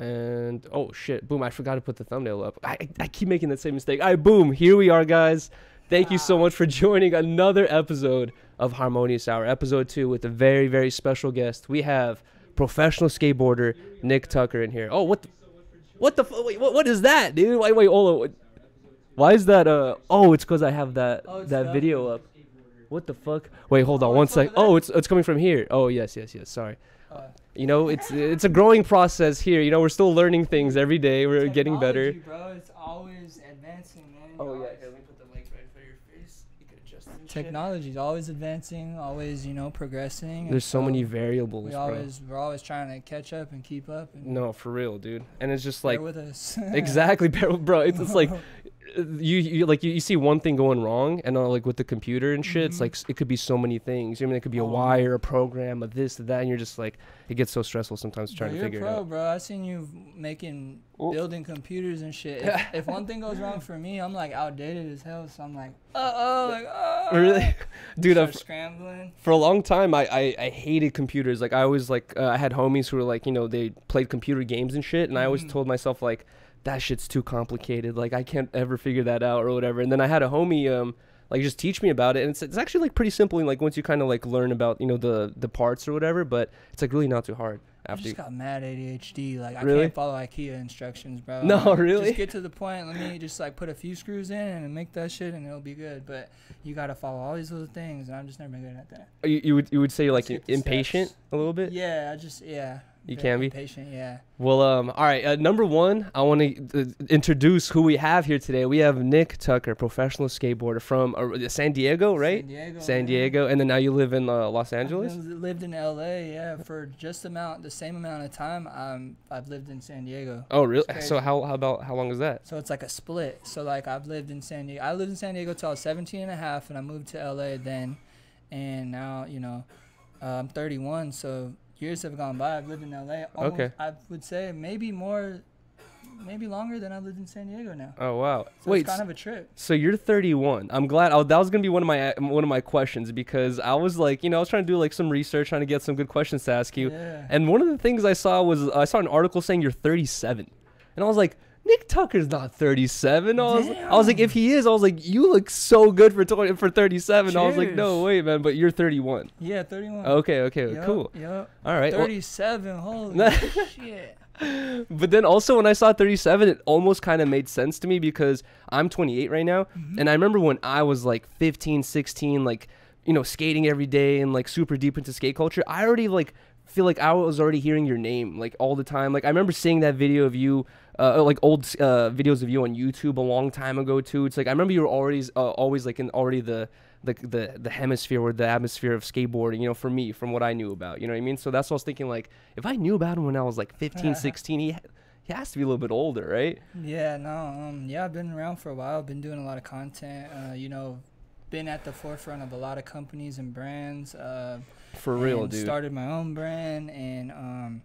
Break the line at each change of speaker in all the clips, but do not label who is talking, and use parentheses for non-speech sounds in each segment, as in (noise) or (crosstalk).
And oh shit, boom! I forgot to put the thumbnail up. I I keep making that same mistake. All right, boom! Here we are, guys. Thank you so much for joining another episode of Harmonious Hour, episode two, with a very very special guest. We have professional skateboarder Nick Tucker in here. Oh, what? The, what the? Wait, what, what is that, dude? Wait, wait, hold on. What- Why is that? Uh oh, it's because I have that
Oh,
that video up. What the fuck? Wait, hold on
Oh,
one sec. Oh, it's it's coming from here. Oh yes, yes, yes. Sorry.
Uh,
You know, it's it's a growing process here. You know, we're still learning things every day. We're getting better.
technology, bro. It's always advancing, man.
Oh yeah,
always-
here, let me put the mic right of your face. You can adjust and shit.
Always advancing, always you know progressing.
There's so many variables,
We
bro.
always we're always trying to catch up and keep up. And
No, for real, dude. And it's just
bear
like
with us.
exactly, bro. bro, It's, it's like uh, (laughs) you you like you, you see one thing going wrong, and uh, like with the computer and shit, it's
Mhm.
like it could be so many things. I mean, it could be a
Oh,
wire, a program, a this, a that, and you're just like it gets so stressful sometimes
Bro,
trying to
you're
figure
a
it out.
bro. I seen you making
Oh.
building computers and shit. If, if one thing goes wrong for me, I'm like outdated as hell. So I'm like, uh oh, like oh.
Really, (laughs) dude. i'm
scrambling.
for a long time I, I, I hated computers like i always like uh, i had homies who were like you know they played computer games and shit and i always
Mhm.
told myself like that shit's too complicated like i can't ever figure that out or whatever and then i had a homie um like just teach me about it and it's, it's actually like pretty simple and like once you kind of like learn about you know the the parts or whatever but it's like really not too hard
I
after you,
just got mad ADHD. Like I
Really?
can't follow IKEA instructions, bro.
No,
Like,
really?
Just get to the point. Let me just like put a few screws in and make that shit, and it'll be good. But you gotta follow all these little things, and I've just never been good at that.
you, you would you would say you're like impatient
steps.
a little bit
Yeah, I just yeah.
You can be?
patient, Yeah.
Well, um, all right. Uh, number one, I want to uh, introduce who we have here today. We have Nick Tucker, professional skateboarder from uh, San Diego, right?
San Diego.
San. Diego, and then now you live in uh, Los Angeles.
lived in LA, yeah, for just amount the same amount of time. Um, I've lived in San Diego.
Oh, really? So how how about how long is that?
So it's like a split. So like I've lived in San Diego. I lived in San Diego till I was 17 and a half and I moved to LA then. And now, you know, uh, I'm 31, so years have gone by. I've lived in LA. Almost,
Okay.
I would say maybe more maybe longer than I've lived in San Diego now.
Oh wow.
So
Wait.
it's kind of a trip.
so you're 31. I'm glad. Oh, that was gonna be one of my one of my questions because I was like, you know, I was trying to do like some research, trying to get some good questions to ask you.
Yeah.
And one of the things I saw was I saw an article saying you're 37, and I was like, Nick Tucker's not 37. I was, I was like, if he is, I was like, you look so good for 20, for 37. I was like, no
Cheers.
way, man. But you're 31.
yeah, 31.
Okay, okay,
Yup,
cool.
Yep.
All right. well-
37. Holy (laughs) shit.
but then also when I saw 37, it almost kind of made sense to me because I'm 28 right now,
Mm-hmm.
and I remember when I was like 15, 16, like you know, skating every day and like super deep into skate culture. I already like feel like I was already hearing your name like all the time. Like I remember seeing that video of you, uh, like old uh, videos of you on YouTube a long time ago too. It's like I remember you were always uh, always like in already the the, the the hemisphere or the atmosphere of skateboarding, you know, for me, from what I knew about, you know what I mean? So that's what I was thinking, like, if I knew about him when I was like 15, (laughs) 16, he, he has to be a little bit older, right?
Yeah, no, um, yeah, I've been around for a while. Been doing a lot of content. Uh, you know, been at the forefront of a lot of companies and brands. Uh,
For real, dude.
Started my own brand and um,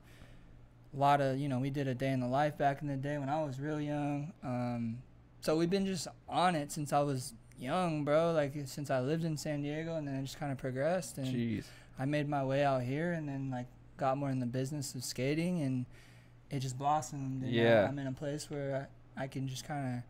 a lot of you know we did a day in the life back in the day when I was real young. Um, so we've been just on it since I was young, bro. Like since I lived in San Diego, and then it just kind of progressed and.
Jeez.
I made my way out here and then like got more in the business of skating and it just blossomed. And
Yeah.
I'm in a place where I, I can just kind of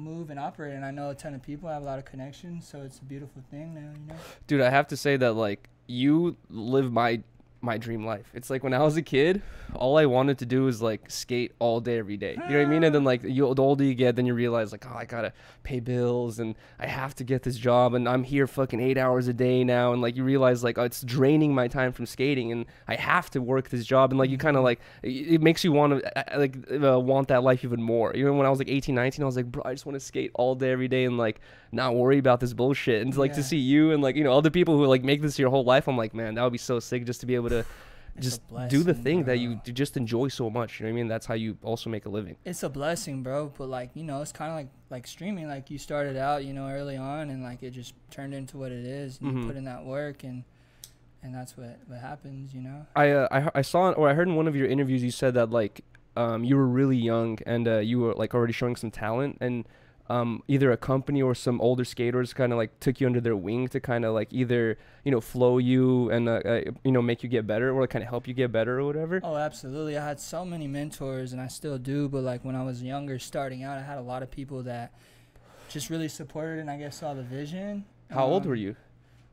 move and operate and I know a ton of people. I have a lot of connections, so it's a beautiful thing now, you know.
Dude, I have to say that, like, you live my my dream life. It's like when I was a kid, all I wanted to do was like skate all day every day. You know what I mean? And then like you the older you get, then you realize like, oh, I gotta pay bills and I have to get this job and I'm here fucking eight hours a day now and like you realize like oh, it's draining my time from skating and I have to work this job and like you kind of like it makes you want to like uh, want that life even more. Even when I was like 18, 19, I was like, bro, I just want to skate all day every day and like not worry about this bullshit. And like to see you and like you know other people who like make this your whole life, I'm like, man, that would be so sick just to be able to
It's a
just do the
blessing,
thing that you
bro.
just enjoy so much. You know what I mean? That's how you also make a living.
It's a blessing, bro, but like, you know, it's kind of like like streaming like you started out, you know, early on and like it just turned into what it is and
Mhm.
you put in that work and and that's what what happens, you know.
I uh, I, I saw or I heard in one of your interviews you said that like um you were really young and uh, you were like already showing some talent and um, either a company or some older skaters kind of like took you under their wing to kind of like either you know flow you and uh, uh, you know make you get better or kind of help you get better or whatever?
Oh, absolutely. I had so many mentors, and I still do. But like when I was younger, starting out, I had a lot of people that just really supported and I guess saw the vision.
How old
Um,
were you?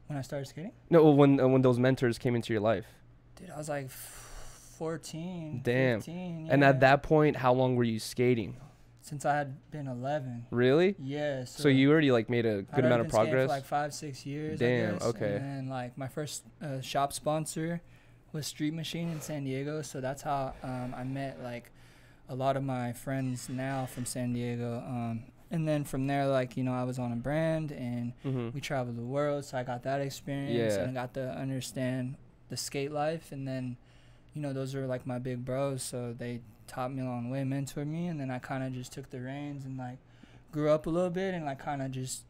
when I started skating?
No, well, when uh, when those mentors came into your life.
Dude, I was like 14.
Damn.
15,
And at that point, how long were you skating?
Since I had been 11.
Really?
Yeah.
So, you already like made a good amount of progress.
For like five, six years.
Damn,
I guess.
okay.
And then like my first uh, shop sponsor was Street Machine in San Diego, so that's how um, I met like a lot of my friends now from San Diego. Um, and then from there, like you know, I was on a brand and
mm-hmm.
we traveled the world, so I got that experience
Yeah.
and I got to understand the skate life. And then, you know, those are like my big bros, so they taught me along the way, mentored me, and then I kind of just took the reins and like grew up a little bit and like kind of just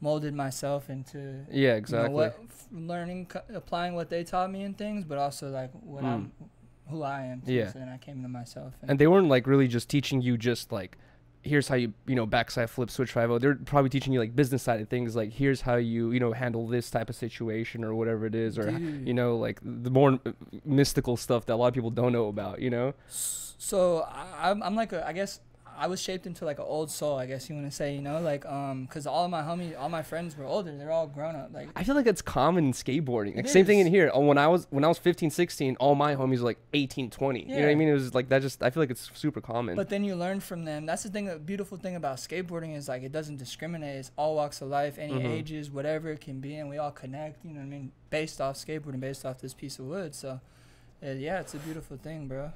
molded myself into
Yeah,
you
exactly.
know, what, f- learning, co- applying what they taught me and things, but also like what
Mm.
I'm, who I am. Too.
Yeah.
So then I came to myself.
and they weren't like really just teaching you just like here's how you you know backside flip switch 5 they're probably teaching you like business side of things like here's how you you know handle this type of situation or whatever it is or
Dude.
you know like the more mystical stuff that a lot of people don't know about you know
So I, I'm, I'm like a, I guess I was shaped into like an old soul. I guess you want to say, you know, like um, cause all of my homies, all my friends were older. They're all grown up. Like
i feel like that's common in skateboarding like same thing in here Oh, when i was when i was 15 16 all my homies were like 18 20 you know what i mean it was like that just i feel like it's super common
But then you learn from them. That's the thing. The beautiful thing about skateboarding is like it doesn't discriminate. It's all walks of life, any
Mhm.
ages, whatever it can be, and we all connect. You know what I mean? Based off skateboarding, based off this piece of wood. So, uh, yeah, it's a beautiful thing, bro.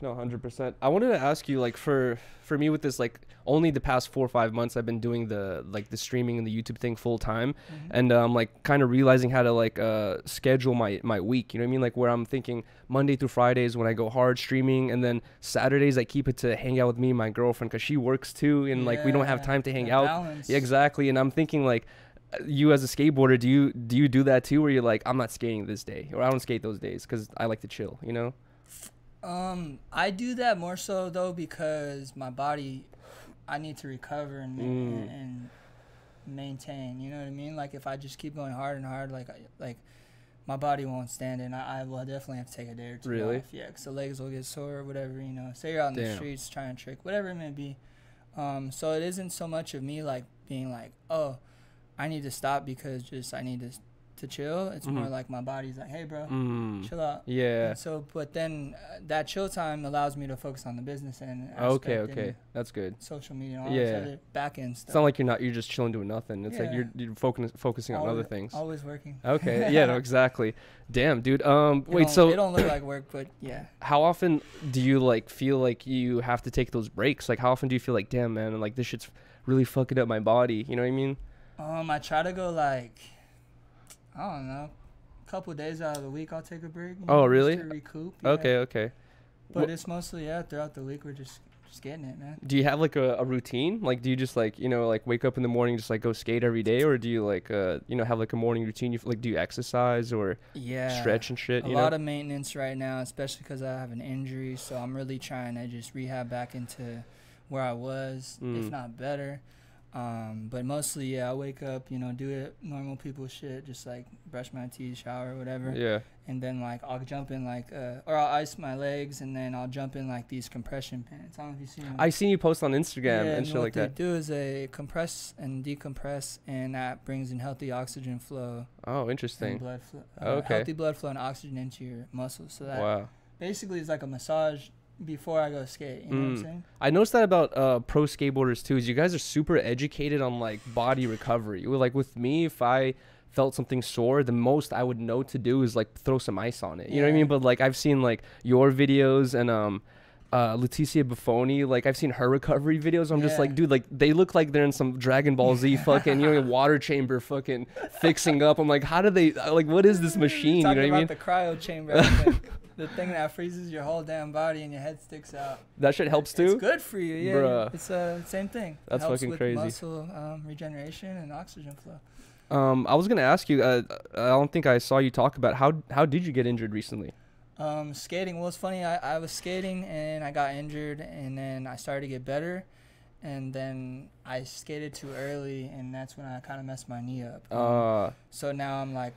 No, hundred percent. I wanted to ask you, like, for for me with this, like, only the past four or five months, I've been doing the like the streaming and the YouTube thing full time,
Mhm.
and um, like, kind of realizing how to like uh schedule my my week. You know what I mean? Like, where I'm thinking Monday through Fridays when I go hard streaming, and then Saturdays I keep it to hang out with me and my girlfriend because she works too, and like we don't have time to hang out.
balance.
Yeah, exactly. And I'm thinking like. You as a skateboarder, do you do you do that too? Where you're like, I'm not skating this day, or I don't skate those days because I like to chill. You know?
Um, I do that more so though because my body, I need to recover and
Mm.
and maintain. You know what I mean? Like if I just keep going hard and hard, like like my body won't stand it. And I, I will definitely have to take a day or two
Really?
off. Yeah, because the legs will get sore or whatever. You know, say you're out in the streets trying to trick, whatever it may be. Um, so it isn't so much of me like being like, oh, I need to stop because just I need to to chill. It's more
Mhm.
like my body's like, hey, bro,
Mm.
chill out.
Yeah.
And so, but then uh, that chill time allows me to focus on the business and
Okay, okay, that's good.
social media all
Yeah.
other back end stuff.
It's not like you're not you're just chilling doing nothing. It's like you're you're focusing focusing on other things.
Always working.
Okay, (laughs) yeah, no, exactly. Damn, dude. Um,
It
wait, so
it don't look like work, but yeah.
how often do you like feel like you have to take those breaks? Like, how often do you feel like, damn, man, like this shit's really fucking up my body? You know what I mean?
Um, I try to go like, I don't know, a couple days out of the week. I'll take a break.
Oh,
know, just
really?
To recoup. yeah.
Okay, okay.
But
Wh-
it's mostly yeah throughout the week. We're just just getting it, man.
Do you have like a, a routine? Like, do you just like you know like wake up in the morning just like go skate every day, or do you like uh you know have like a morning routine? You like do you exercise or
Yeah.
stretch and shit?
a lot
know?
of maintenance right now, especially because I have an injury. So I'm really trying to just rehab back into where I was,
Mm.
if not better. Um, but mostly, yeah, I wake up, you know, do it normal people shit, just like brush my teeth, shower, whatever,
yeah.
and then like I'll jump in like, uh, or I'll ice my legs, and then I'll jump in like these compression pants. I don't know if you've seen. them.
I seen you post on Instagram
yeah,
and shit
what
like
they
that.
do is they compress and decompress, and that brings in healthy oxygen flow
Oh,
and
interesting.
blood flow, uh,
Okay.
healthy blood flow and oxygen into your muscles. So that
Wow.
basically it's like a massage before I go skate. You know what
Mm.
I'm saying?
I noticed that about uh, pro skateboarders too. Is you guys are super educated on like body recovery. Like with me, if I felt something sore, the most I would know to do is like throw some ice on it. You know what I mean? But like I've seen like your videos and um. Uh, Leticia Bufoni, like I've seen her recovery videos. I'm just like, dude, like they look like they're in some Dragon Ball Z (laughs) fucking, you know, water chamber fucking fixing up. I'm like, how do they, like, what is this (laughs) machine? You know what I mean?
about the cryo chamber. (laughs) the thing that freezes your whole damn body and your head sticks out.
That shit helps too.
It's good for you, yeah.
Bruh.
It's uh same thing.
That's It
helps
fucking
with
crazy.
Muscle um, regeneration and oxygen flow.
Um, I was gonna ask you. Uh, I don't think I saw you talk about how how did you get injured recently?
Um, skating. Well, it's funny. I, I was skating and I got injured, and then I started to get better, and then I skated too early, and that's when I kind of messed my knee up. Um,
Uh,
so now I'm like,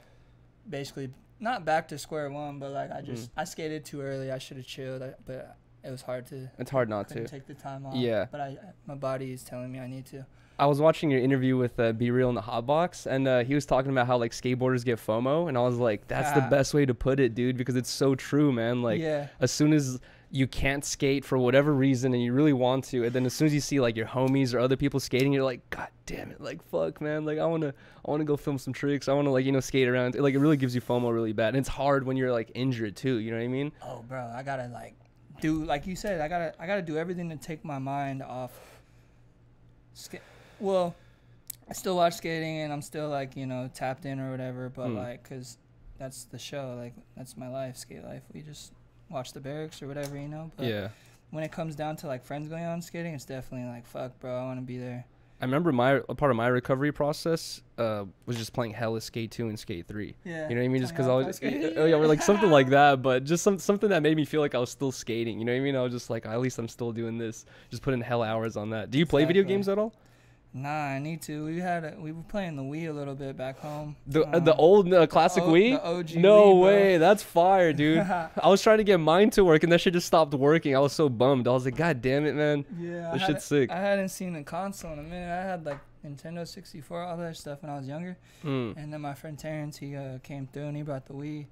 basically not back to square one, but like I mm. just I skated too early. I should have chilled, I- but it was hard to.
it's hard not to.
take the time off.
Yeah.
But I, my body is telling me I need to.
I was watching your interview with uh, B-Real in the Hot Box, and uh, he was talking about how like skateboarders get FOMO, and I was like, that's the
Ah.
best way to put it, dude, because it's so true, man. Like,
yeah.
as soon as you can't skate for whatever reason and you really want to and then as soon as you see like your homies or other people skating you're like god damn it like fuck man like i want to i want to go film some tricks i want to like you know skate around like it really gives you fomo really bad and it's hard when you're like injured too you know what i mean
Oh, bro, I gotta like do like you said. I gotta I gotta do everything to take my mind off. Ska- well, I still watch skating and I'm still like you know tapped in or whatever. But
Mm.
like, cause that's the show. Like that's my life, skate life. We just watch the Berrics or whatever, you know. But
yeah
when it comes down to like friends going on skating, it's definitely like fuck, bro. I want to be there.
i remember my a part of my recovery process uh was just playing hella skate 2 and skate 3
Yeah.
You know what I mean? Just because I was, oh yeah, or like something like (laughs) that, but just some something that made me feel like I was still skating. You know what I mean? I was just like, at least I'm still doing this. Just putting hell hours on that. Do you play video games at all?
Nah, I need to. We had a, we were playing the Wii a little bit back home.
The uh, the
Um,
old uh, classic
O-
Wii?
the OG
no
Wii,
way, that's fire, (laughs) dude. I was trying to get mine to work and that shit just stopped working. I was so bummed. I was like, God damn it, man.
Yeah, I
That shit's
hadn't-
sick.
I hadn't seen a console in a minute. I had like Nintendo 64, all that stuff when I was younger.
Mm.
And then my friend Terrence, he uh, came through and he brought the Wii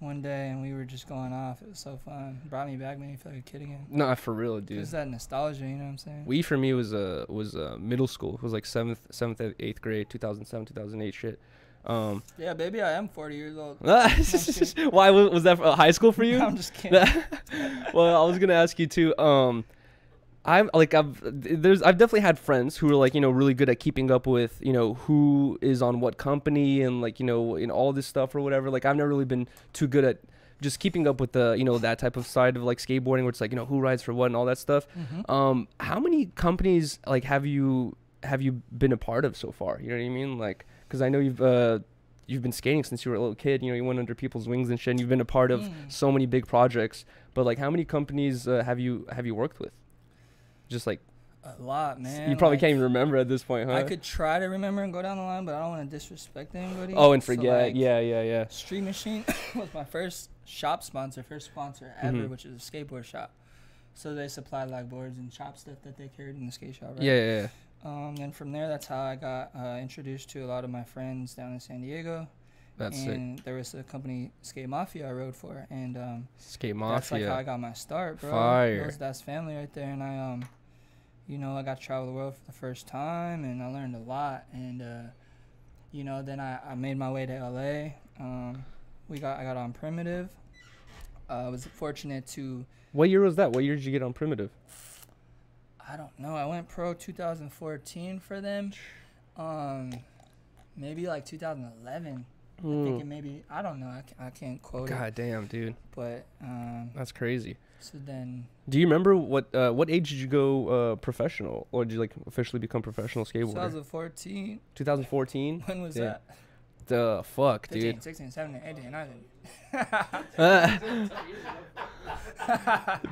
one day, and we were just going off. It was so fun. Brought me back, made me feel like a kid again.
Nah, for real, dude.
was that nostalgia, you know what I'm saying?
We for me was uh was uh middle school. It was like seventh seventh eighth grade, 2007 2008 shit. Um,
yeah, baby, I am 40 years old. (laughs)
why was, was that for, uh, high school for you? (laughs)
I'm just kidding. (laughs)
well, I was gonna ask you too. Um, I'm like I've there's I've definitely had friends who are like you know really good at keeping up with you know who is on what company and like you know in all this stuff or whatever. Like I've never really been too good at just keeping up with the you know that type of side of like skateboarding where it's like you know who rides for what and all that stuff.
Mhm.
Um, how many companies like have you have you been a part of so far? You know what I mean? Like, because I know you've uh you've been skating since you were a little kid. You know, you went under people's wings and shit. And you've been a part of
Mm.
so many big projects. But like, how many companies uh, have you have you worked with? Just like
A lot, man.
you probably
like,
can't even remember at this point, huh?
I could try to remember and go down the line, but I don't want to disrespect anybody.
oh, and
So,
forget.
like,
yeah, yeah, yeah.
Street Machine (coughs) was my first shop sponsor, first sponsor ever,
Mhm.
which is a skateboard shop. So they supplied like boards and shop stuff that they carried in the skate shop. Right?
Yeah, yeah, yeah.
Um, then from there, that's how I got uh, introduced to a lot of my friends down in San Diego.
That's sick.
and there was a company, Skate Mafia, I rode for, and um,
Skate
that's like how I got my start, bro.
Fire.
Those, that's family right there, and I um, you know, I got to travel the world for the first time, and I learned a lot, and uh, you know, then I, I made my way to LA. Um, we got I got on Primitive. Uh, I was fortunate to
What year was that? What year did you get on Primitive?
I don't know. I went pro 2014 for them. Um, maybe like 2011. I think it maybe I don't know. I, I can't quote it,
Hmm. God damn, dude,
but um,
that's crazy.
so then
Do you remember what uh, what age did you go uh, professional, or did you like officially become professional skateboarder?
2014.
2014.
When was
Damn.
that?
The fuck,
15,
dude.
16, 17, 18, 19. (laughs)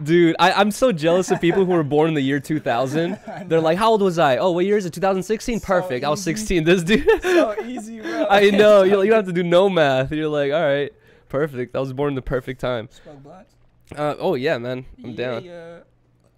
Dude, I, I'm so jealous of people who were born in the year 2000. (laughs) They're like, how old was I? Oh, what year is it? 2016?
So
Perfect. I was 16. This dude.
so (laughs) easy, bro.
I know. You, you don't have to do no math. You're like, all right, perfect. I was born in the perfect time. Uh, oh yeah, man. I'm
yeah,
down.
Yeah.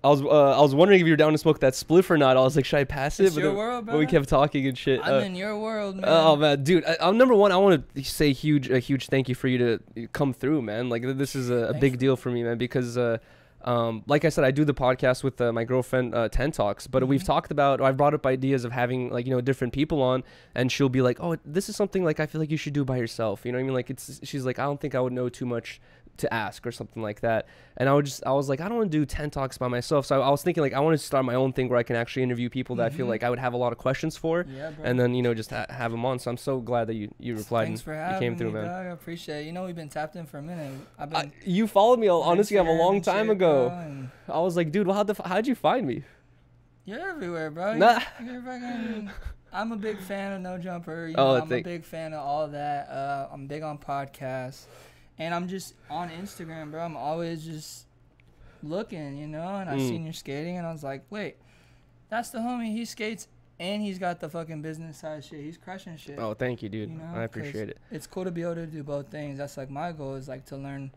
I was uh, I was wondering if you were down to smoke that spliff or not. I was like, should I pass it?
It's
But,
your
then-
world,
but we kept talking and shit.
I'm
Uh,
in your world, man.
Oh man, dude! I, I'm number one. I want to say huge, a huge thank you for you to come through, man. Like this is a, a big deal for me, man, because uh, um, like I said, I do the podcast with uh, my girlfriend, uh, Ten Talks, but we've
Mhm.
talked about. I've brought up ideas of having like you know different people on, and she'll be like, "Oh, this is something like I feel like you should do by yourself." You know what I mean? Like it's she's like, "I don't think I would know too much." To ask or something like that and i would just i was like i don't want to do 10 talks by myself so i, I was thinking like i want to start my own thing where i can actually interview people that i feel
Mhm.
like i would have a lot of questions for
yeah, bro.
and then you know just ha- have them on. So I'm so glad that you you replied
Thanks
and
for
you came through,
me,
man.
dog. I appreciate it. You know, we've been tapped in for a minute. I've been
I, you followed me honestly a long time ago.
and
I was like, dude, well, how the f- how'd you find me?
You're everywhere, bro.
Nah.
You're. I'm a big fan of No Jumper. You
Oh,
know, I'm a big fan of all that. Uh, I'm big on podcasts, and I'm just on Instagram, bro. I'm always just looking, you know. And I
Mm.
seen your skating, and I was like, wait, that's the homie. He skates and he's got the fucking business side shit. He's crushing shit.
Oh, thank you, dude.
You know,
I appreciate it.
It's cool to be able to do both things. That's like my goal is like to learn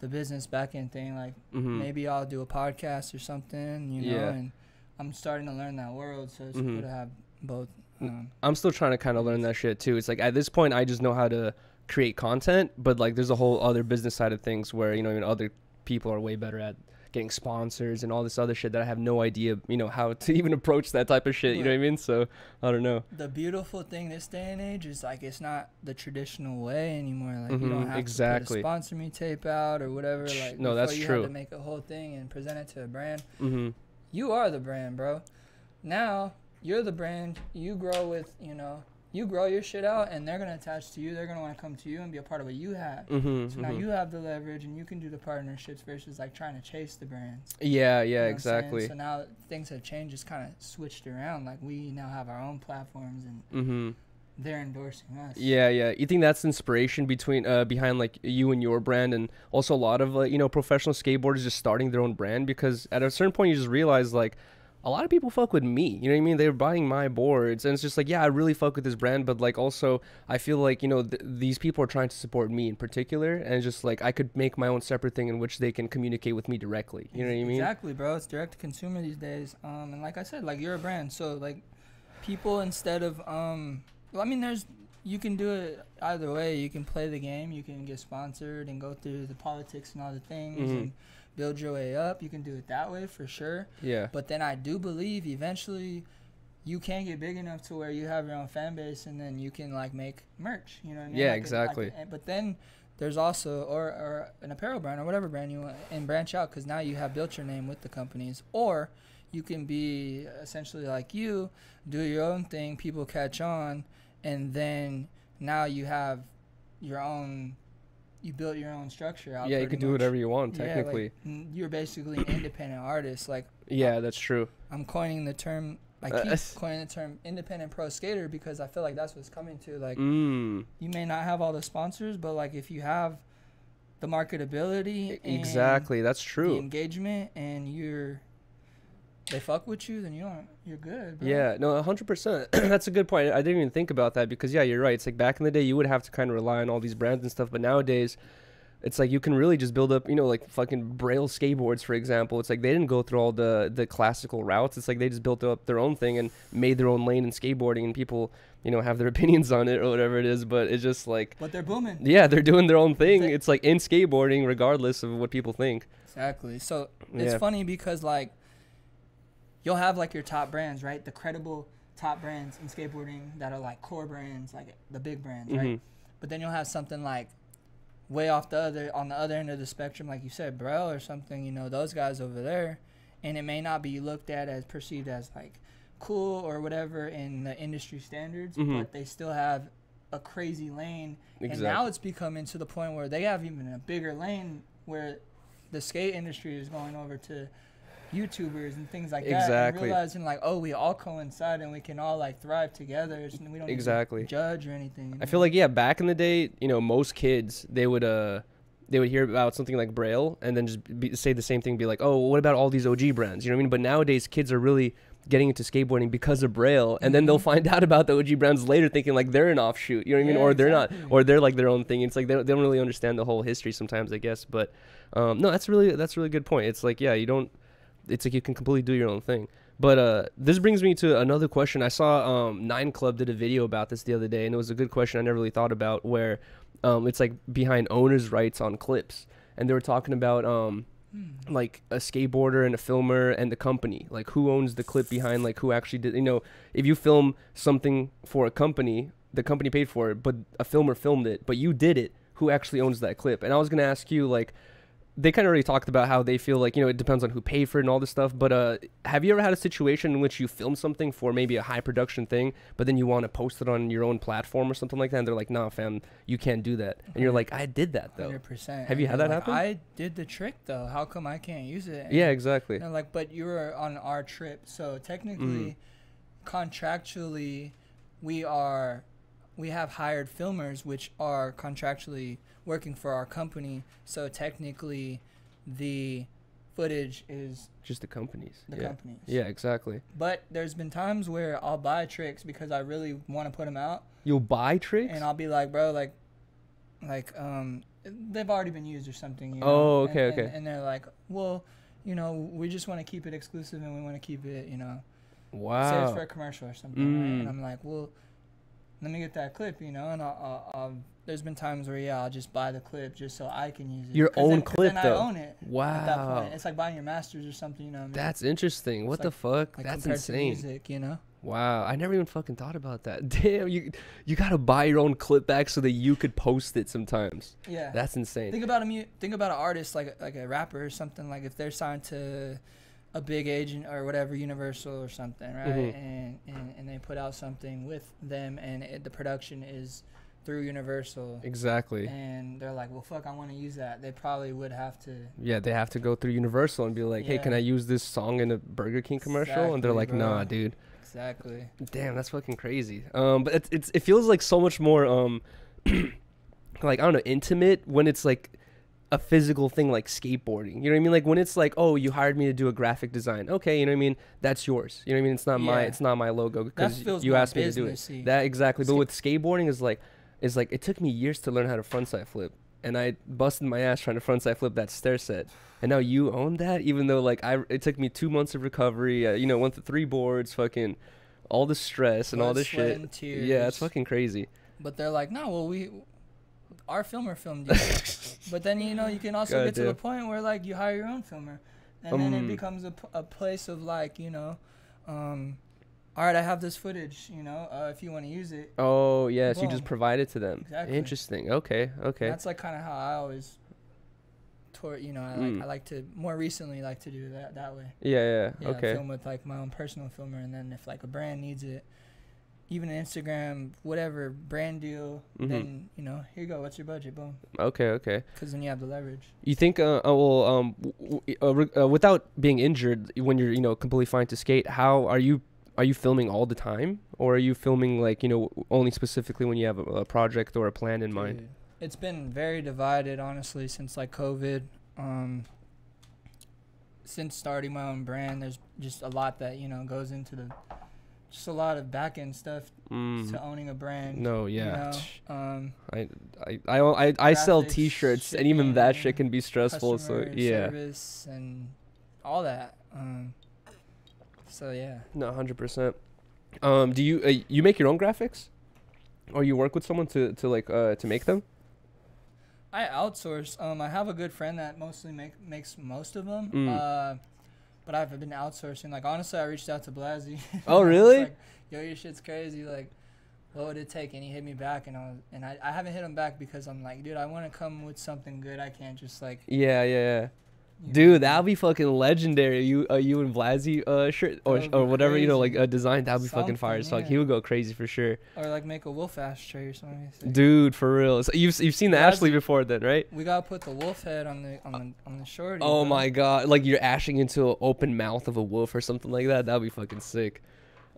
the business back end thing. Like
hmm
maybe I'll do a podcast or something, you know,
Yeah.
and I'm starting to learn that world, so it's
Mhm.
cool to have both. Um,
I'm still trying to kind of learn that shit too. It's like at this point, I just know how to create content, but like there's a whole other business side of things where you know even other people are way better at getting sponsors and all this other shit that I have no idea, you know, how to (laughs) even approach that type of shit. You know what I mean? So I don't know.
the beautiful thing this day and age is like it's not the traditional way anymore. Like you don't
Mhm,
have
exactly.
to sponsor me tape out or whatever. Like
no, that's
you
true.
Had to make a whole thing and present it to a brand.
hmm
You are the brand, bro. Now you're the brand. You grow with you know. You grow your shit out, and they're gonna attach to you. They're gonna want to come to you and be a part of what you have.
hmm
So now you have the leverage, and you can do the partnerships versus like trying to chase the brands.
Yeah,
You
yeah,
know I'm saying?
exactly.
So now things have changed. It's kind of switched around. Like we now have our own platforms, and
hmm
they're endorsing us.
Yeah, yeah. You think that's inspiration between uh behind like you and your brand, and also a lot of like you know professional skateboarders just starting their own brand because at a certain point you just realize like a lot of people fuck with me. You know what I mean? They're buying my boards, and it's just like yeah, I really fuck with this brand, but like also I feel like you know th- these people are trying to support me in particular, and it's just like I could make my own separate thing in which they can communicate with me directly. You know what I mean?
Exactly, bro. It's direct to consumer these days. Um, and like I said, like you're a brand, so like people instead of um, well, I mean, there's you can do it either way. You can play the game, you can get sponsored and go through the politics and all the things
Mhm.
and build your way up. You can do it that way for sure.
Yeah.
But then I do believe eventually you can get big enough to where you have your own fan base and then you can like make merch. You know what I mean?
Yeah,
Like a- like
exactly.
a- but then there's also or, or an apparel brand or whatever brand you want and branch out because now you have built your name with the companies or you can be essentially like you do your own thing people catch on and then now you have your own you built your own structure out
Yeah, you can do whatever you want
Yeah, like,
technically.
you're basically an independent artist like
Yeah, that's true.
I'm coining the term. I
Uh,
keep
s-
coining the term independent pro skater because I feel like that's what's coming to. Like
Mm.
you may not have all the sponsors, but like if you have the marketability, and
Exactly, that's
the
true.
engagement, and you're they fuck with you, then you don't. You're good. Bro.
Yeah, no, hundred percent. (clears throat) That's a good point. I didn't even think about that because yeah, you're right. It's like back in the day, you would have to kind of rely on all these brands and stuff, but nowadays, it's like you can really just build up. You know, like fucking Braille skateboards, for example. It's like they didn't go through all the the classical routes. It's like they just built up their own thing and made their own lane in skateboarding, and people, you know, have their (laughs) opinions on it or whatever it is. But it's just like,
But they're booming.
yeah, they're doing their own thing. It's like in skateboarding, regardless of what people think.
Exactly. So it's
Yeah.
funny because like you'll have like your top brands, right? The credible top brands in skateboarding that are like core brands, like the big brands, right?
Mhm.
But then you'll have something like way off the other on the other end of the spectrum, like you said, Braille or something. You know, those guys over there, and it may not be looked at as perceived as like cool or whatever in the industry standards,
Mhm.
but they still have a crazy lane. And now it's becoming to the point where they have even a bigger lane where the skate industry is going over to YouTubers and things like that. And
Exactly.
realizing like, oh, we all coincide and we can all like thrive together. So we don't
Exactly.
judge or anything. you
I feel like yeah, back in the day, you know, most kids they would uh they would hear about something like Braille and then just be, say the same thing, be like, oh, what about all these OG brands? You know what I mean? But nowadays, kids are really getting into skateboarding because of Braille, and then they'll
Mhm.
find (laughs) out about the OG brands later, thinking like they're an offshoot. You know what I mean?
Yeah,
Or they're not, or they're like their own thing. It's like they don't, they don't really understand the whole history sometimes, I guess. But um, no, that's really that's a really good point. It's like yeah, you don't. It's like you can completely do your own thing. But uh, this brings me to another question. I saw um, Nine Club did a video about this the other day, and it was a good question I never really thought about. Where um, it's like behind owners' rights on clips, and they were talking about um,
Hmm.
like a skateboarder and a filmer and the company, like who owns the clip behind, like who actually did. You know, if you film something for a company, the company paid for it, but a filmer filmed it, but you did it. Who actually owns that clip? And I was gonna ask you like they kind of already talked about how they feel like you know it depends on who paid for it and all this stuff but uh have you ever had a situation in which you film something for maybe a high production thing but then you want to post it on your own platform or something like that and they're like nah fam you can't do that and you're like i did that though
Hundred percent.
Have you had that happen?
I did the trick though. How come I can't use it? And
yeah exactly
they're like, but you were on our trip, so technically,
Mm.
contractually, we are, we have hired filmers which are contractually working for our company. So technically, the footage is
Just the companies.
the
yeah.
companies.
Yeah, exactly.
But there's been times where I'll buy tricks because I really want to put them out,
You'll buy tricks.
and I'll be like, bro, like, like um, they've already been used or something. You know?
Oh, okay,
and,
okay.
And they're like, well, you know, we just want to keep it exclusive, and we want to keep it, you know, say it's for a commercial or something. Right?
Mm.
And I'm like, well, let me get that clip, you know, and I'll, I'll, I'll, there's been times where yeah, I'll just buy the clip just so I can use it.
Your own
then,
clip,
then
though.
I own it.
Wow.
it's like buying your masters or something, you know. What I mean?
That's interesting. What
It's
the fuck?
like
That's insane.
music, you know.
Wow, I never even fucking thought about that. (laughs) Damn, you you gotta buy your own clip back so that you could post it sometimes.
Yeah.
That's insane.
Think about a mu- think about an artist like like a rapper or something like if they're signed to a big agent or whatever Universal or something, right?
Mhm.
And, and and they put out something with them and it, the production is through Universal.
Exactly.
And they're like, well, fuck, I want to use that. They probably would have to.
Yeah, they have to go through Universal and be like, "Hey, can I use this song in a Burger King commercial?" and they're
Exactly,
like, "Nah, dude."
Exactly.
Damn, that's fucking crazy. Um, but it's, it's it feels like so much more um, (clears throat) like I don't know, intimate when it's like a physical thing like skateboarding. You know what I mean? Like when it's like, oh, you hired me to do a graphic design. Okay, you know what I mean? That's yours. You know what I mean? It's not my it's not my logo because you asked me to do it. That exactly. But with skateboarding is like is like it took me years to learn how to frontside flip. And I busted my ass trying to frontside flip that stair set. And now you own that, even though like I it took me two months of recovery. Uh, you know, went through three boards, fucking all the stress and all this shit. Yeah, it's fucking crazy.
But they're like, no, well, we, our filmer filmed you. (laughs) but then you know you can also get to the point where like you hire your own filmer, and then it
Um.
becomes a, p- a place of like you know, um, all right, I have this footage, you know, uh, if you want to use it.
Oh yes, you just provide it to them.
Exactly.
Interesting. Okay. Okay.
That's like kind of how I always. Toward, you know, I like
Mm.
I like to more recently like to do that that way.
yeah. Yeah.
Yeah,
okay.
film with like my own personal filmer, and then if like a brand needs it, even Instagram, whatever brand deal,
Mhm.
then you know, here you go. What's your budget? Boom.
Okay. Okay.
Because then you have the leverage.
You think? Uh. uh, Well. Um. W- w- uh, uh, without being injured, when you're you know completely fine to skate, how are you? Are you filming all the time, or are you filming like you know only specifically when you have a, a project or a plan in mind?
It's been very divided, honestly, since like COVID. Um, since starting my own brand, there's just a lot that you know goes into the, just a lot of back end stuff
Mm.
to owning a brand.
No.
you
Yeah.
know, um,
I, I I I I sell T-shirts, and even that shit can be stressful. So yeah.
service and all that. Um, so yeah.
No, hundred percent. Um, do you uh, you make your own graphics, or you work with someone to to like uh to make them?
I outsource. Um, I have a good friend that mostly make makes most of them.
Mm.
Uh, but I've been outsourcing. Like honestly, I reached out to Blasi.
Oh, (laughs) really?
like, Yo, your shit's crazy. Like, what would it take? And he hit me back, and I was, and I, I haven't hit him back because I'm like, dude, I want to come with something good. I can't just like.
Yeah, yeah, yeah. Dude, that'd be fucking legendary. You uh, you and Blasi uh shirt or or whatever you know like
crazy.
a design. That'd be fucking fire as fuck.
Something,
He would go crazy for sure.
Or like make a wolf ass tray or something.
Dude, for real. So you've you've seen the
Blasi-
Ashley before then, right?
We gotta put the wolf head on the on the on the shorty.
Oh
bro.
my god, like you're ashing into an open mouth of a wolf or something like that. That'd be fucking sick.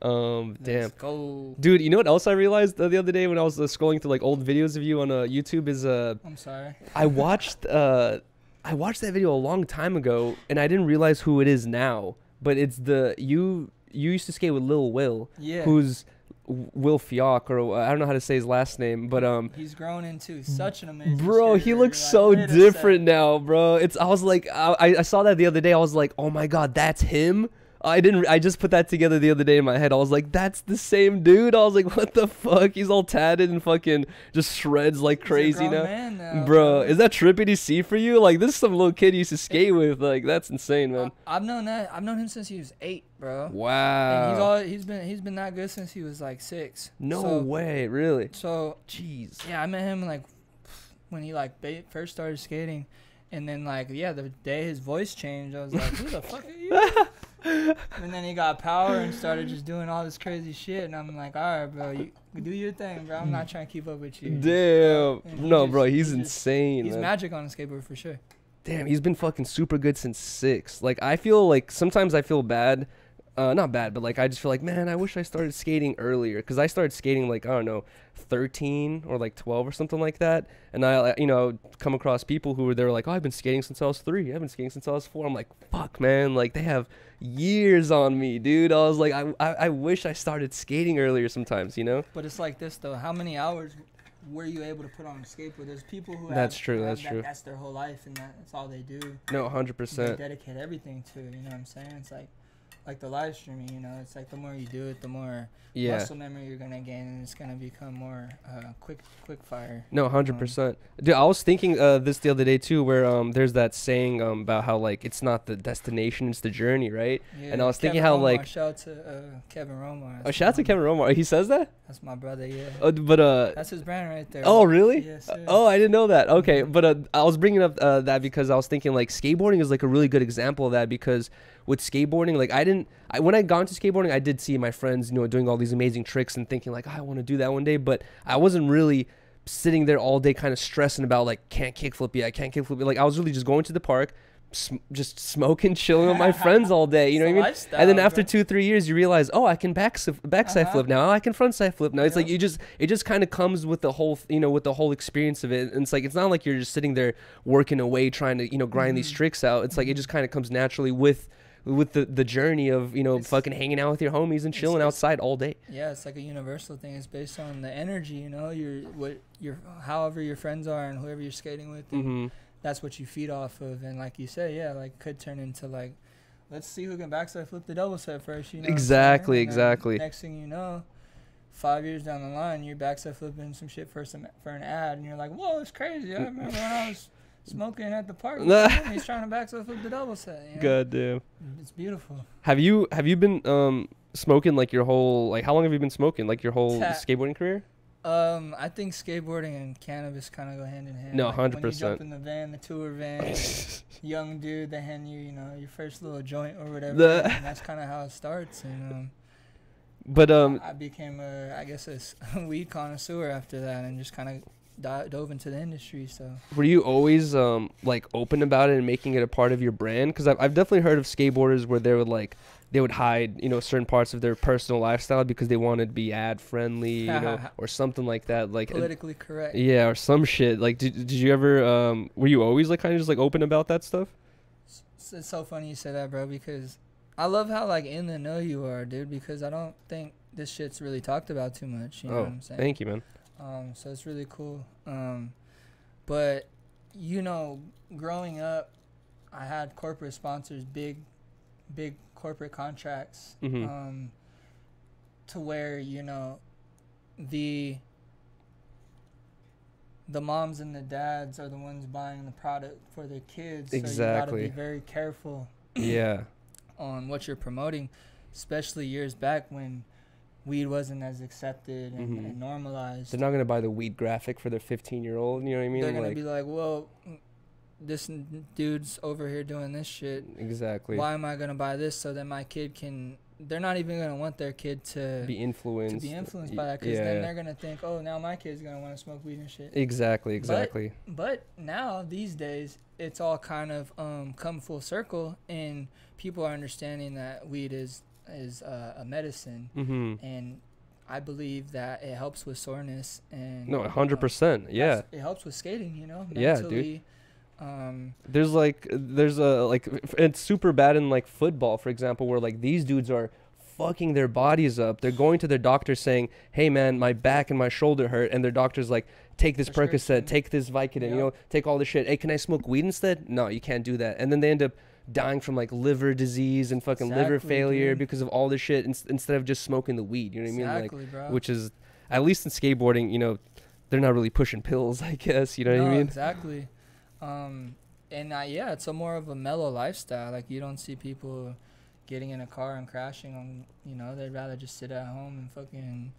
Um, damn.
Let's go.
Dude, you know what else I realized the, the other day when I was uh, scrolling through like old videos of you on uh, YouTube is uh
I'm sorry.
I watched uh I watched that video a long time ago and I didn't realize who it is now, but it's the you you used to skate with Lil Will,
Yeah.
who's Will Fioc or uh, I don't know how to say his last name, but um
He's grown into such an amazing.
Bro, he looks
like,
so different now, bro. It's I was like I, I I saw that the other day. I was like, "Oh my god, that's him." I didn't I just put that together the other day in my head. I was like, "That's the same dude." I was like, (laughs) "What the fuck?" He's all tatted and fucking just shreds like crazy now.
now,
Bro, is that trippy to see for you? Like this is some little kid you used to skate with. Like that's insane, man.
I, I've known that. I've known him since he was eight, bro.
Wow.
And he's all he's been he's been that good since he was like six.
no
So,
way, really.
so
Jeez.
yeah, I met him like when he like first started skating, and then like yeah, the day his voice changed, I was like, who the fuck are you? (laughs) and then he got power and started just doing all this crazy shit, and I'm like, all right, bro, you do your thing, bro. I'm not trying to keep up with you.
Damn. No,
just-
bro,
he
he's
just-
insane.
He's
man.
magic on a skateboard for sure.
Damn, he's been fucking super good since six. Like I feel like sometimes I feel bad uh, not bad, but like I just feel like, man, I wish I started skating earlier because I started skating like I don't know, 13 or like 12 or something like that. And I, you know, come across people who were there like, oh, I've been skating since I was three. I've been skating since I was four. I'm like, fuck, man, like they have years on me, dude. I was like, I, I, I wish I started skating earlier sometimes, you know.
But it's like this though. How many hours were you able to put on a skateboard? There's people who
That's
have,
true, that's
that-
true.
That's their whole life, and that, that's all they do.
No, 100.
They
percent
dedicate everything to it. You know what I'm saying? It's like, like the live streaming. You know, it's like the more you do it, the more
Yeah.
muscle memory you're gonna gain, and it's gonna become more uh, quick, quick fire.
No, hundred
Um,
percent. Dude, I was thinking uh, this the other day too, where um, there's that saying um, about how like it's not the destination, it's the journey, right? Yeah, And I was thinking how, like-
shout out to uh, Kevin Romar.
Oh, shout out to Kevin Romar. He says that.
That's my brother. Yeah.
Uh, but uh,
That's his brand right there.
oh really?
Yes, sir.
Oh, I didn't know that. Okay,
Mhm.
but uh, I was bringing up uh, that because I was thinking like skateboarding is like a really good example of that because with skateboarding, like I didn't, I, when I got into skateboarding, I did see my friends, you know, doing all these amazing tricks and thinking like, oh, I want to do that one day, but I wasn't really sitting there all day kind of stressing about like can't kickflip yet, I can't kickflip yet. Like I was really just going to the park, sm- just smoking, (laughs) chilling with my friends all day. You know what I mean? And then after two, three years, you realize, oh, I can back backside
Uh-huh.
flip now. I can frontside flip now. It's like you just, it just kind of comes with the whole, you know, with the whole experience of it. And it's like it's not like you're just sitting there working away trying to, you know, grind these
Mhm.
tricks out. It's like it just kind of comes naturally with, with the the journey of you know
It's-
fucking hanging out with your homies and chilling outside all day.
Yeah, it's like a universal thing. It's based on the energy, you know, your what your however your friends are and whoever you're skating with.
Mm-hmm.
That's what you feed off of, and like you say, yeah, like could turn into like, let's see who can backside flip the double set first. You know, what I'm saying?
Exactly, exactly.
Next thing you know, five years down the line, you're backside flipping some shit for some for an ad, and you're like, whoa, it's crazy. I remember when I was smoking at the park. (laughs) my trying to backside flip the double set. You know?
God damn.
It's beautiful.
Have you have you been um smoking like your whole like how long have you been smoking like your whole
Ta-
skateboarding career?
Um, I think skateboarding and cannabis kind of go hand in hand.
No,
Like, When you
100%.
jump in the van, the tour van, (laughs) young dude, they hand you, you know, your first little joint or whatever.
The-
and that's kind of how it starts. And um,
But um
I became a, I guess, a (laughs) weed connoisseur after that, and just kind of dove into the industry. So
were you always um like open about it and making it a part of your brand? Because I've I've definitely heard of skateboarders where they would like they would hide you know certain parts of their personal lifestyle because they wanted to be ad friendly you know (laughs) or something like that like uh,
politically correct.
yeah or some shit like did, did you ever um were you always like kind of just like open about that stuff
It's, it's so funny you say that, bro, because I love how like in the know you are, dude. Because I don't think this shit's really talked about too much. You know
oh
what I'm saying?
thank you man
Um, so it's really cool. Um, but you know, growing up, I had corporate sponsors, big, big corporate contracts,
Mhm.
um, to where you know, the the moms and the dads are the ones buying the product for their kids. Exactly. So you gotta
Exactly.
be very careful
yeah (clears throat)
on what you're promoting, especially years back when weed wasn't as accepted and,
Mhm.
and normalized.
they're not gonna buy the weed graphic for their 15 year old you know what i mean
They're gonna
like
be like, well, this n- dude's over here doing this shit.
exactly
Why am I gonna buy this so that my kid can? They're not even gonna want their kid to
be influenced
to be influenced by that because
yeah
then they're gonna think, oh, now my kid's gonna want to smoke weed and shit.
exactly exactly
But now these days, it's all kind of um, come full circle, and people are understanding that weed is is uh, a medicine,
mm-hmm.
And I believe that it helps with soreness and
no
you know,
100% yeah.
it helps with skating. You know,
Yeah, dude.
Um,
there's like there's a like it's super bad in like football for example where like these dudes are fucking their bodies up. They're going to their doctor saying hey man my back and my shoulder hurt. And their doctor's like take this percocet take this vicodin you know take all this shit. Hey can i smoke weed instead? No you can't do that. And then they end up dying from like liver disease and fucking liver failure
dude.
because of all this shit ins- instead of just smoking the weed you know what i mean like
bro.
which is at least in skateboarding you know they're not really pushing pills (laughs) i guess you know what i mean
Exactly. Um, and uh, yeah, it's a more of a mellow lifestyle. Like you don't see people getting in a car and crashing on. You know, they'd rather just sit at home and fucking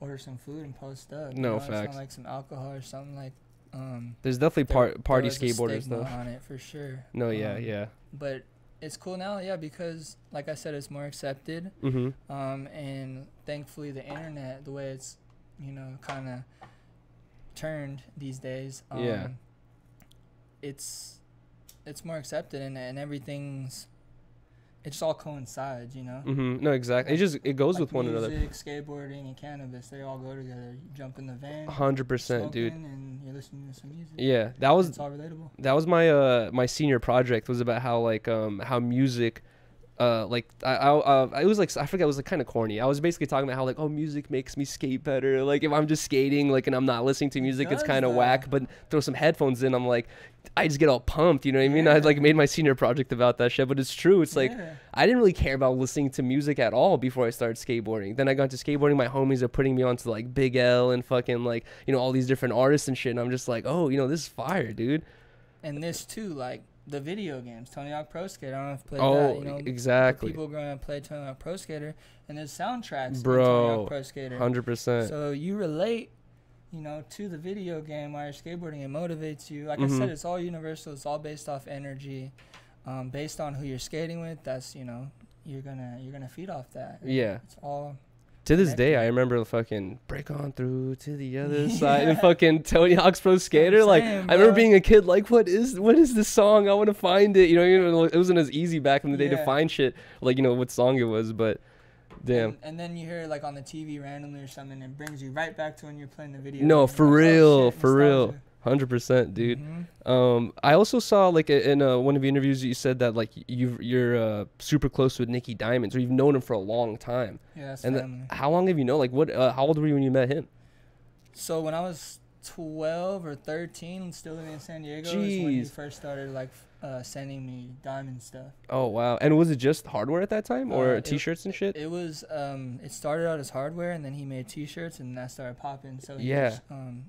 order some food and post up. you
No,
know,
facts.
like some alcohol or something like. Um,
there's definitely par- party
there was a
skateboarders though
on it for sure.
no yeah
Um,
yeah
But it's cool now, yeah, because like I said, it's more accepted.
mm-hmm
um, and thankfully the internet the way it's you know kind of turned these days um,
Yeah.
it's it's more accepted and, and everything's it just all coincides, you know.
Mm-hmm. No, exactly. It just it goes
Like
with one another.
skateboarding, and cannabis, they all go together. You jump in the van,
Hundred percent, dude.
and you're listening to some music.
Yeah, that was
it's all relatable.
that was my uh my senior project was about how like um how music uh like I I uh, it was like I forget it was like kind of corny. I was basically talking about how like oh music makes me skate better. Like if I'm just skating like and I'm not listening to music, it's kind of whack. But throw some headphones in, I'm like I just get all pumped. You know what I mean? I like made my senior project about that shit. But it's true. It's like
Yeah.
I didn't really care about listening to music at all before I started skateboarding. Then I got into skateboarding. My homies are putting me onto like Big L and fucking like you know all these different artists and shit. And I'm just like oh you know this is fire, dude.
and this too, like the video games, Tony Hawk Pro Skater. I don't know if you played
Oh,
that. You know,
exactly.
people growing up play Tony Hawk Pro Skater, and there's soundtracks
Bro,
Tony Hawk Pro Skater.
Hundred percent.
So you relate, you know, to the video game while you're skateboarding. It motivates you. Like I
Mhm.
said, it's all universal. It's all based off energy, um, based on who you're skating with. That's you know, you're gonna you're gonna feed off that.
Yeah.
It's all
To this day. I remember fucking break on through to the (laughs) other side and fucking Tony Hawk's Pro Skater. Like
saying,
I remember being a kid, like what is what is this song? I want to find it. You know, you know, it wasn't as easy back in the day to find shit. Like you know what song it was, but damn.
And, and then you hear it like on the TV randomly or something, and it brings you right back to when you're playing the video.
No, for
oh,
real,
shit,
for real. Hundred percent, dude.
Mhm.
Um, I also saw like in uh, one of the interviews you said that like you you're uh, super close with Nicky Diamonds, or you've known him for a long time.
Yeah,
And
family.
how long have you known? Like what? Uh, how old were you when you met him?
So when I was 12 or 13, still living in San Diego, is when he first started like uh, sending me diamond stuff.
Oh wow! And was it just hardware at that time, or
Uh, it-
t-shirts and shit?
It was um, it started out as hardware, and then he made T-shirts, and that started popping. So
Yeah.
just, um,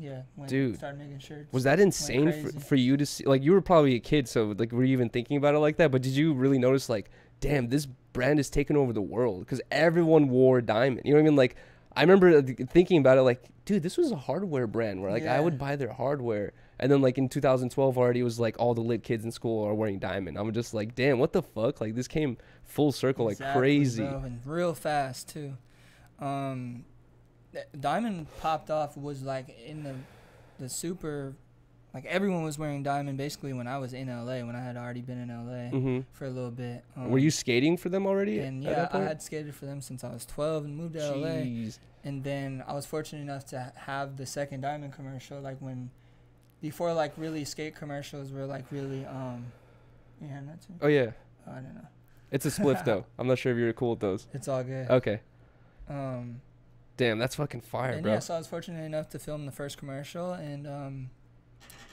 yeah,
Dude.
started making shirts.
Was that insane for, for you to see? Like you were probably a kid, so like were you even thinking about it like that? But did you really notice like, damn, this brand is taking over the world because everyone wore diamond. You know what I mean? Like I remember uh, thinking about it like, dude, this was a hardware brand where like I would buy their hardware. And then like in 2012 already was like all the lit kids in school are wearing diamond. I'm just like, damn, what the fuck? Like this came full circle like crazy.
bro, and real fast too. Um, diamond popped off was like in the the super, like everyone was wearing diamond basically when I was in LA when I had already been in LA
hmm
for a little bit. Um,
were you skating for them already?
And yeah, I had skated for them since I was 12 and moved to LA.
Jeez.
And then I was fortunate enough to have the second diamond commercial, like when, before like really skate commercials were like really um, you hand that to?
Oh yeah,
Oh, I don't know.
it's a spliff (laughs) though. I'm not sure if you're cool with those.
It's all good.
Okay.
Um,
Damn, that's fucking fire,
and
bro.
yeah, so I was fortunate enough to film the first commercial, and um,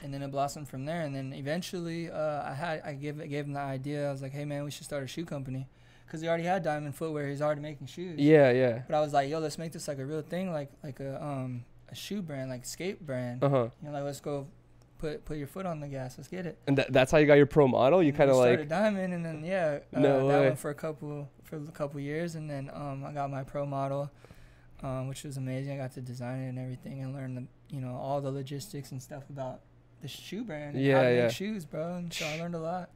and then it blossomed from there. And then eventually, uh, I had I gave gave him the idea. I was like, hey man, we should start a shoe company, because he already had Diamond Footwear. He's already making shoes.
Yeah, yeah.
But I was like, yo, let's make this like a real thing, like like a um a shoe brand, like skate brand.
Uh huh.
You know, like let's go put put your foot on the gas. Let's get it.
And tha- that's how you got your pro model. You kind of like.
started diamond, and then yeah, uh,
No
that
way.
went for a couple for a couple years, and then um I got my pro model, um which was amazing. I got to design it and everything, and learn the you know all the logistics and stuff about the shoe brand. And how to
yeah.
Make shoes, bro. And so I learned a lot.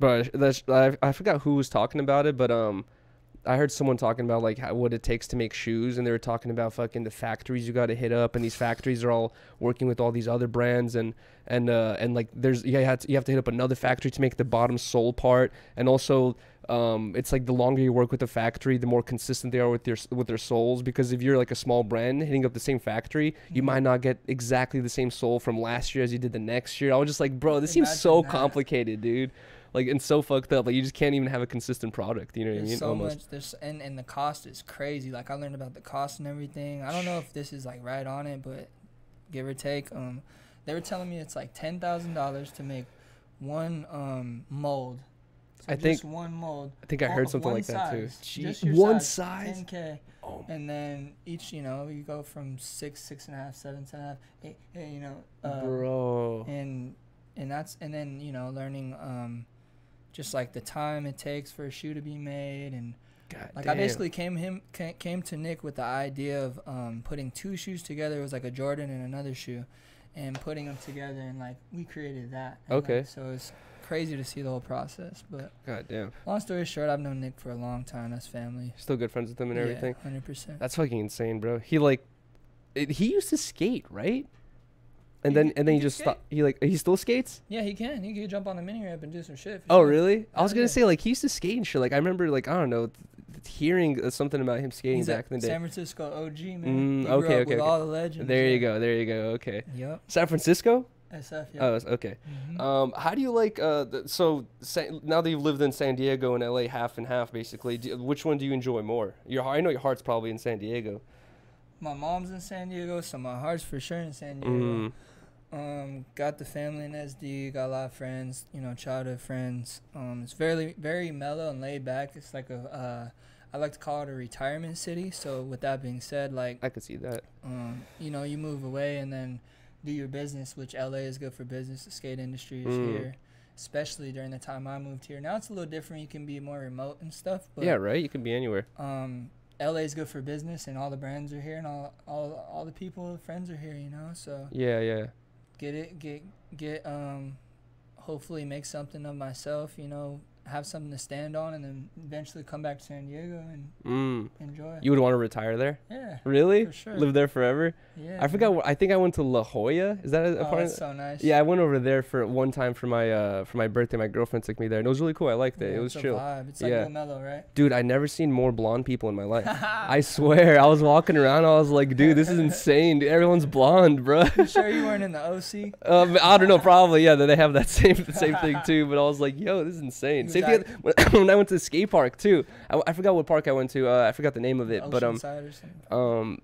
But that's I, I forgot who was talking about it, but um, I heard someone talking about like how, what it takes to make shoes, and they were talking about fucking the factories you got to hit up, and these factories are all working with all these other brands, and and uh and like there's yeah you have to, you have to hit up another factory to make the bottom sole part, and also um it's like the longer you work with the factory, the more consistent they are with their with their soles, because if you're like a small brand hitting up the same factory, you
Mhm.
might not get exactly the same sole from last year as you did the next year. I was just like, bro, this seems so
that.
complicated, dude like and so fucked up. Like you just can't even have a consistent product. You know what I
There's
mean?
so
Almost.
much. There's and and the cost is crazy. Like I learned about the cost and everything. I don't know if this is like right on it, but give or take, um, they were telling me it's like ten thousand dollars to make one um mold. So
I
just
think-
one mold.
I think I heard something
one
like that too.
size,
Gee,
just
one
size,
size.
10k,
Oh,
and then each you know you go from six, six and a half, seven, seven and a half, eight, eight, you know, uh,
bro.
and and that's and then you know learning um, just like the time it takes for a shoe to be made and
God
like
damn.
I basically came him came to Nick with the idea of um, putting two shoes together. It was like a Jordan and another shoe, and putting them together and like we created that. And, like,
Okay.
so it's crazy to see the whole process. But
God damn.
long story short, I've known Nick for a long time. That's family.
Still good friends with him and everything.
Hundred percent.
That's fucking insane, bro. He like, it, he used to skate, right? And
He
then
can-
and then
he
he just stop. He like he still skates.
Yeah, he can. He can jump on the mini ramp and do some shit.
Oh
sure.
really? I was gonna say like he used to skate and shit. Like I remember like I don't know, hearing uh, something about him skating
He's
back in the day.
San Francisco OG man.
Mm, okay, okay,
with
okay.
all the legends.
There you go. There you go. Okay.
Yep.
San Francisco.
SF. Yeah.
Oh, okay.
Mhm.
Um, how do you like? Uh, so now that you've lived in San Diego and LA, half and half basically. Do, which one do you enjoy more? Your heart- I know your heart's probably in San Diego.
My mom's in San Diego, so my heart's for sure in San Diego.
Mm,
Um, got the family in SD, got a lot of friends, you know, childhood friends. Um, it's very very mellow and laid back. It's like a uh, I like to call it a retirement city. So with that being said, like
I could see that.
um, you know, you move away and then do your business, which LA is good for business. The skate industry is
Mm.
here, especially during the time I moved here. Now it's a little different. You can be more remote and stuff, but
yeah, right. You can be anywhere.
um, LA is good for business, and all the brands are here, and all all all the people, friends are here. You know, so
Yeah, yeah.
get it, get get um, hopefully make something of myself. You know, have something to stand on, and then eventually come back to San Diego and
Mm.
enjoy.
You would want to retire there?
yeah,
Really?
For sure.
Live there forever?
yeah.
I forgot. wh- I think I went to La Jolla. Is that a, a
Oh,
part?
that's
Of,
so nice.
yeah, I went over there for one time for my uh for my birthday. My girlfriend took me there, and it was really cool. I liked it.
Yeah,
it was chill.
Vibe. It's like
Yeah.
Mellow, right?
Dude, I never seen more blonde people in my life. (laughs) I swear, I was walking around. I was like, dude, this is insane. Dude, everyone's blonde, bro.
You sure you weren't in the OC?
Um, I don't know, (laughs) probably yeah. They have that same the same thing (laughs) too. But I was like, yo, this is insane. Same thing when, (coughs) when I went to the skate park too. I, I forgot what park I went to. Uh, I forgot the name of it, but um,
Oceanside or something.
um,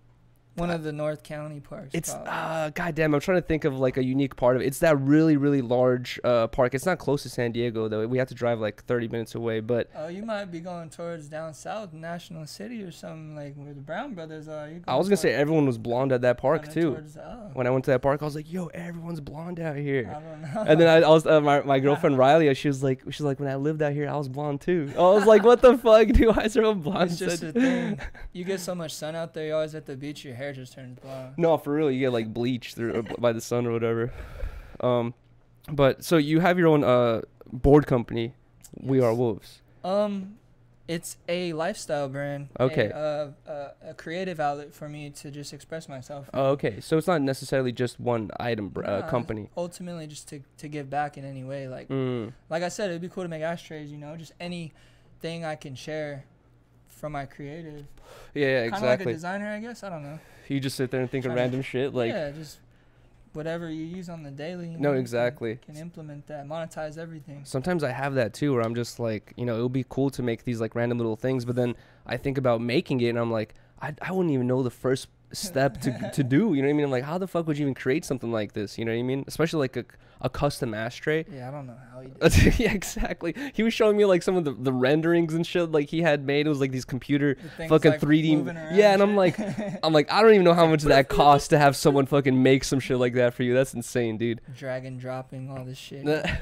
One of the North County parks.
it's
probably.
uh, goddamn. I'm trying to think of like a unique part of it. It's that really really large uh park. It's not close to San Diego though. We have to drive like 30 minutes away. But
Oh, you might be going towards down south, National City or something like where the Brown Brothers are.
I was gonna say everyone was blonde at that park too.
towards- oh,
When I went to that park, I was like, yo, everyone's blonde out here.
I don't know.
And then I, I was uh, my, my (laughs) girlfriend Rylee. She was like, she's like, when I lived out here, I was blonde too. I was like, what the fuck, Do Why is everyone blonde?
it's just a thing. (laughs) You get so much sun out there. You're always at the beach. Your hair just turns blonde.
No, for real, you get like bleached through, uh, by the sun or whatever. Um, but so you have your own uh board company, We Are Wolves.
Um, it's a lifestyle brand. a,
Okay.
uh, uh, a creative outlet for me to just express myself.
Oh, okay. So it's not necessarily just one item br- uh,
Nah,
company.
Ultimately, just to to give back in any way. Like
Mm.
like I said, it'd be cool to make ashtrays. You know, just anything I can share from my creative.
Yeah, yeah,
Kind of like a designer, I guess. I don't know.
you just sit there and think of
Trying to-
random shit like.
yeah, just whatever you use on the daily.
No,
know,
exactly.
Can, can implement that, monetize everything.
Sometimes I have that too, where I'm just like, you know, it would be cool to make these like random little things, but then I think about making it, and I'm like, I, I wouldn't even know the first step to to do. You know what I mean? I'm like, how the fuck would you even create something like this? You know what I mean? Especially like a, a custom ashtray.
Yeah, I don't know how you did. (laughs)
yeah, exactly. He was showing me like some of the, the renderings and shit like he had made. It was like these computer
The
fucking
like,
3D. Yeah, and I'm like, I'm like, I don't even know how much that costs to have someone fucking make some shit like that for you. That's insane, dude.
drag and dropping all this shit. (laughs)
That-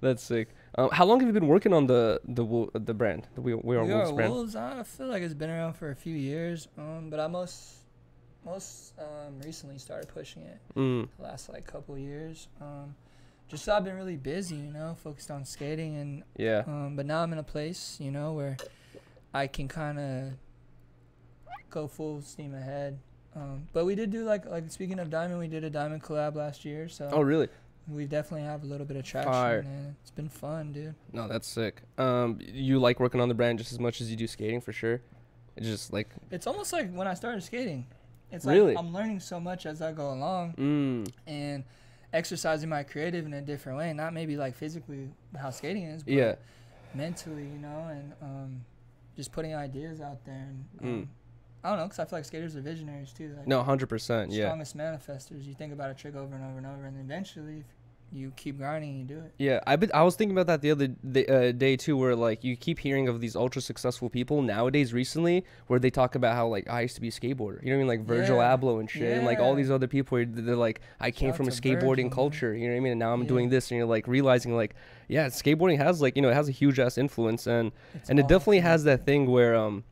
That's sick. Um, how long have you been working on the the the brand, the We, we Are
we
Wolves
are
brand?
wolves. I feel like it's been around for a few years, um, but I most most um, recently started pushing it
Mm,
the last like couple years. Um, just so I've been really busy, you know, focused on skating, and
yeah.
um, but now I'm in a place, you know, where I can kind of go full steam ahead. Um, but we did do like like speaking of diamond, we did a diamond collab last year, so
Oh, really?
we definitely have a little bit of traction,
Fire.
and it's been fun, dude.
No, that's sick. Um, you like working on the brand just as much as you do skating for sure. It's just like,
It's almost like when I started skating. It's
Really?
like I'm learning so much as I go along
mm,
and exercising my creative in a different way. Not maybe like physically how skating is, but
yeah.
mentally, you know, and um, just putting ideas out there. And
Mm.
um, I don't know, because I feel like skaters are visionaries too. Like
No, hundred percent. Yeah.
strongest manifestors. You think about a trick over and over and over, and eventually, if you keep grinding, and you do it.
Yeah, I been, I was thinking about that the other day, uh, day too, where like you keep hearing of these ultra successful people nowadays recently, where they talk about how like I used to be a skateboarder. You know what I mean? Like Virgil
Yeah,
Abloh and shit, and like all these other people where they're like, I came
Shout
from a skateboarding
Virgil, man.
culture. You know what I mean? And now I'm
Yeah.
doing this, and you're like realizing like, yeah, skateboarding has like you know it has a huge ass influence, and
It's
and it definitely has that thing where um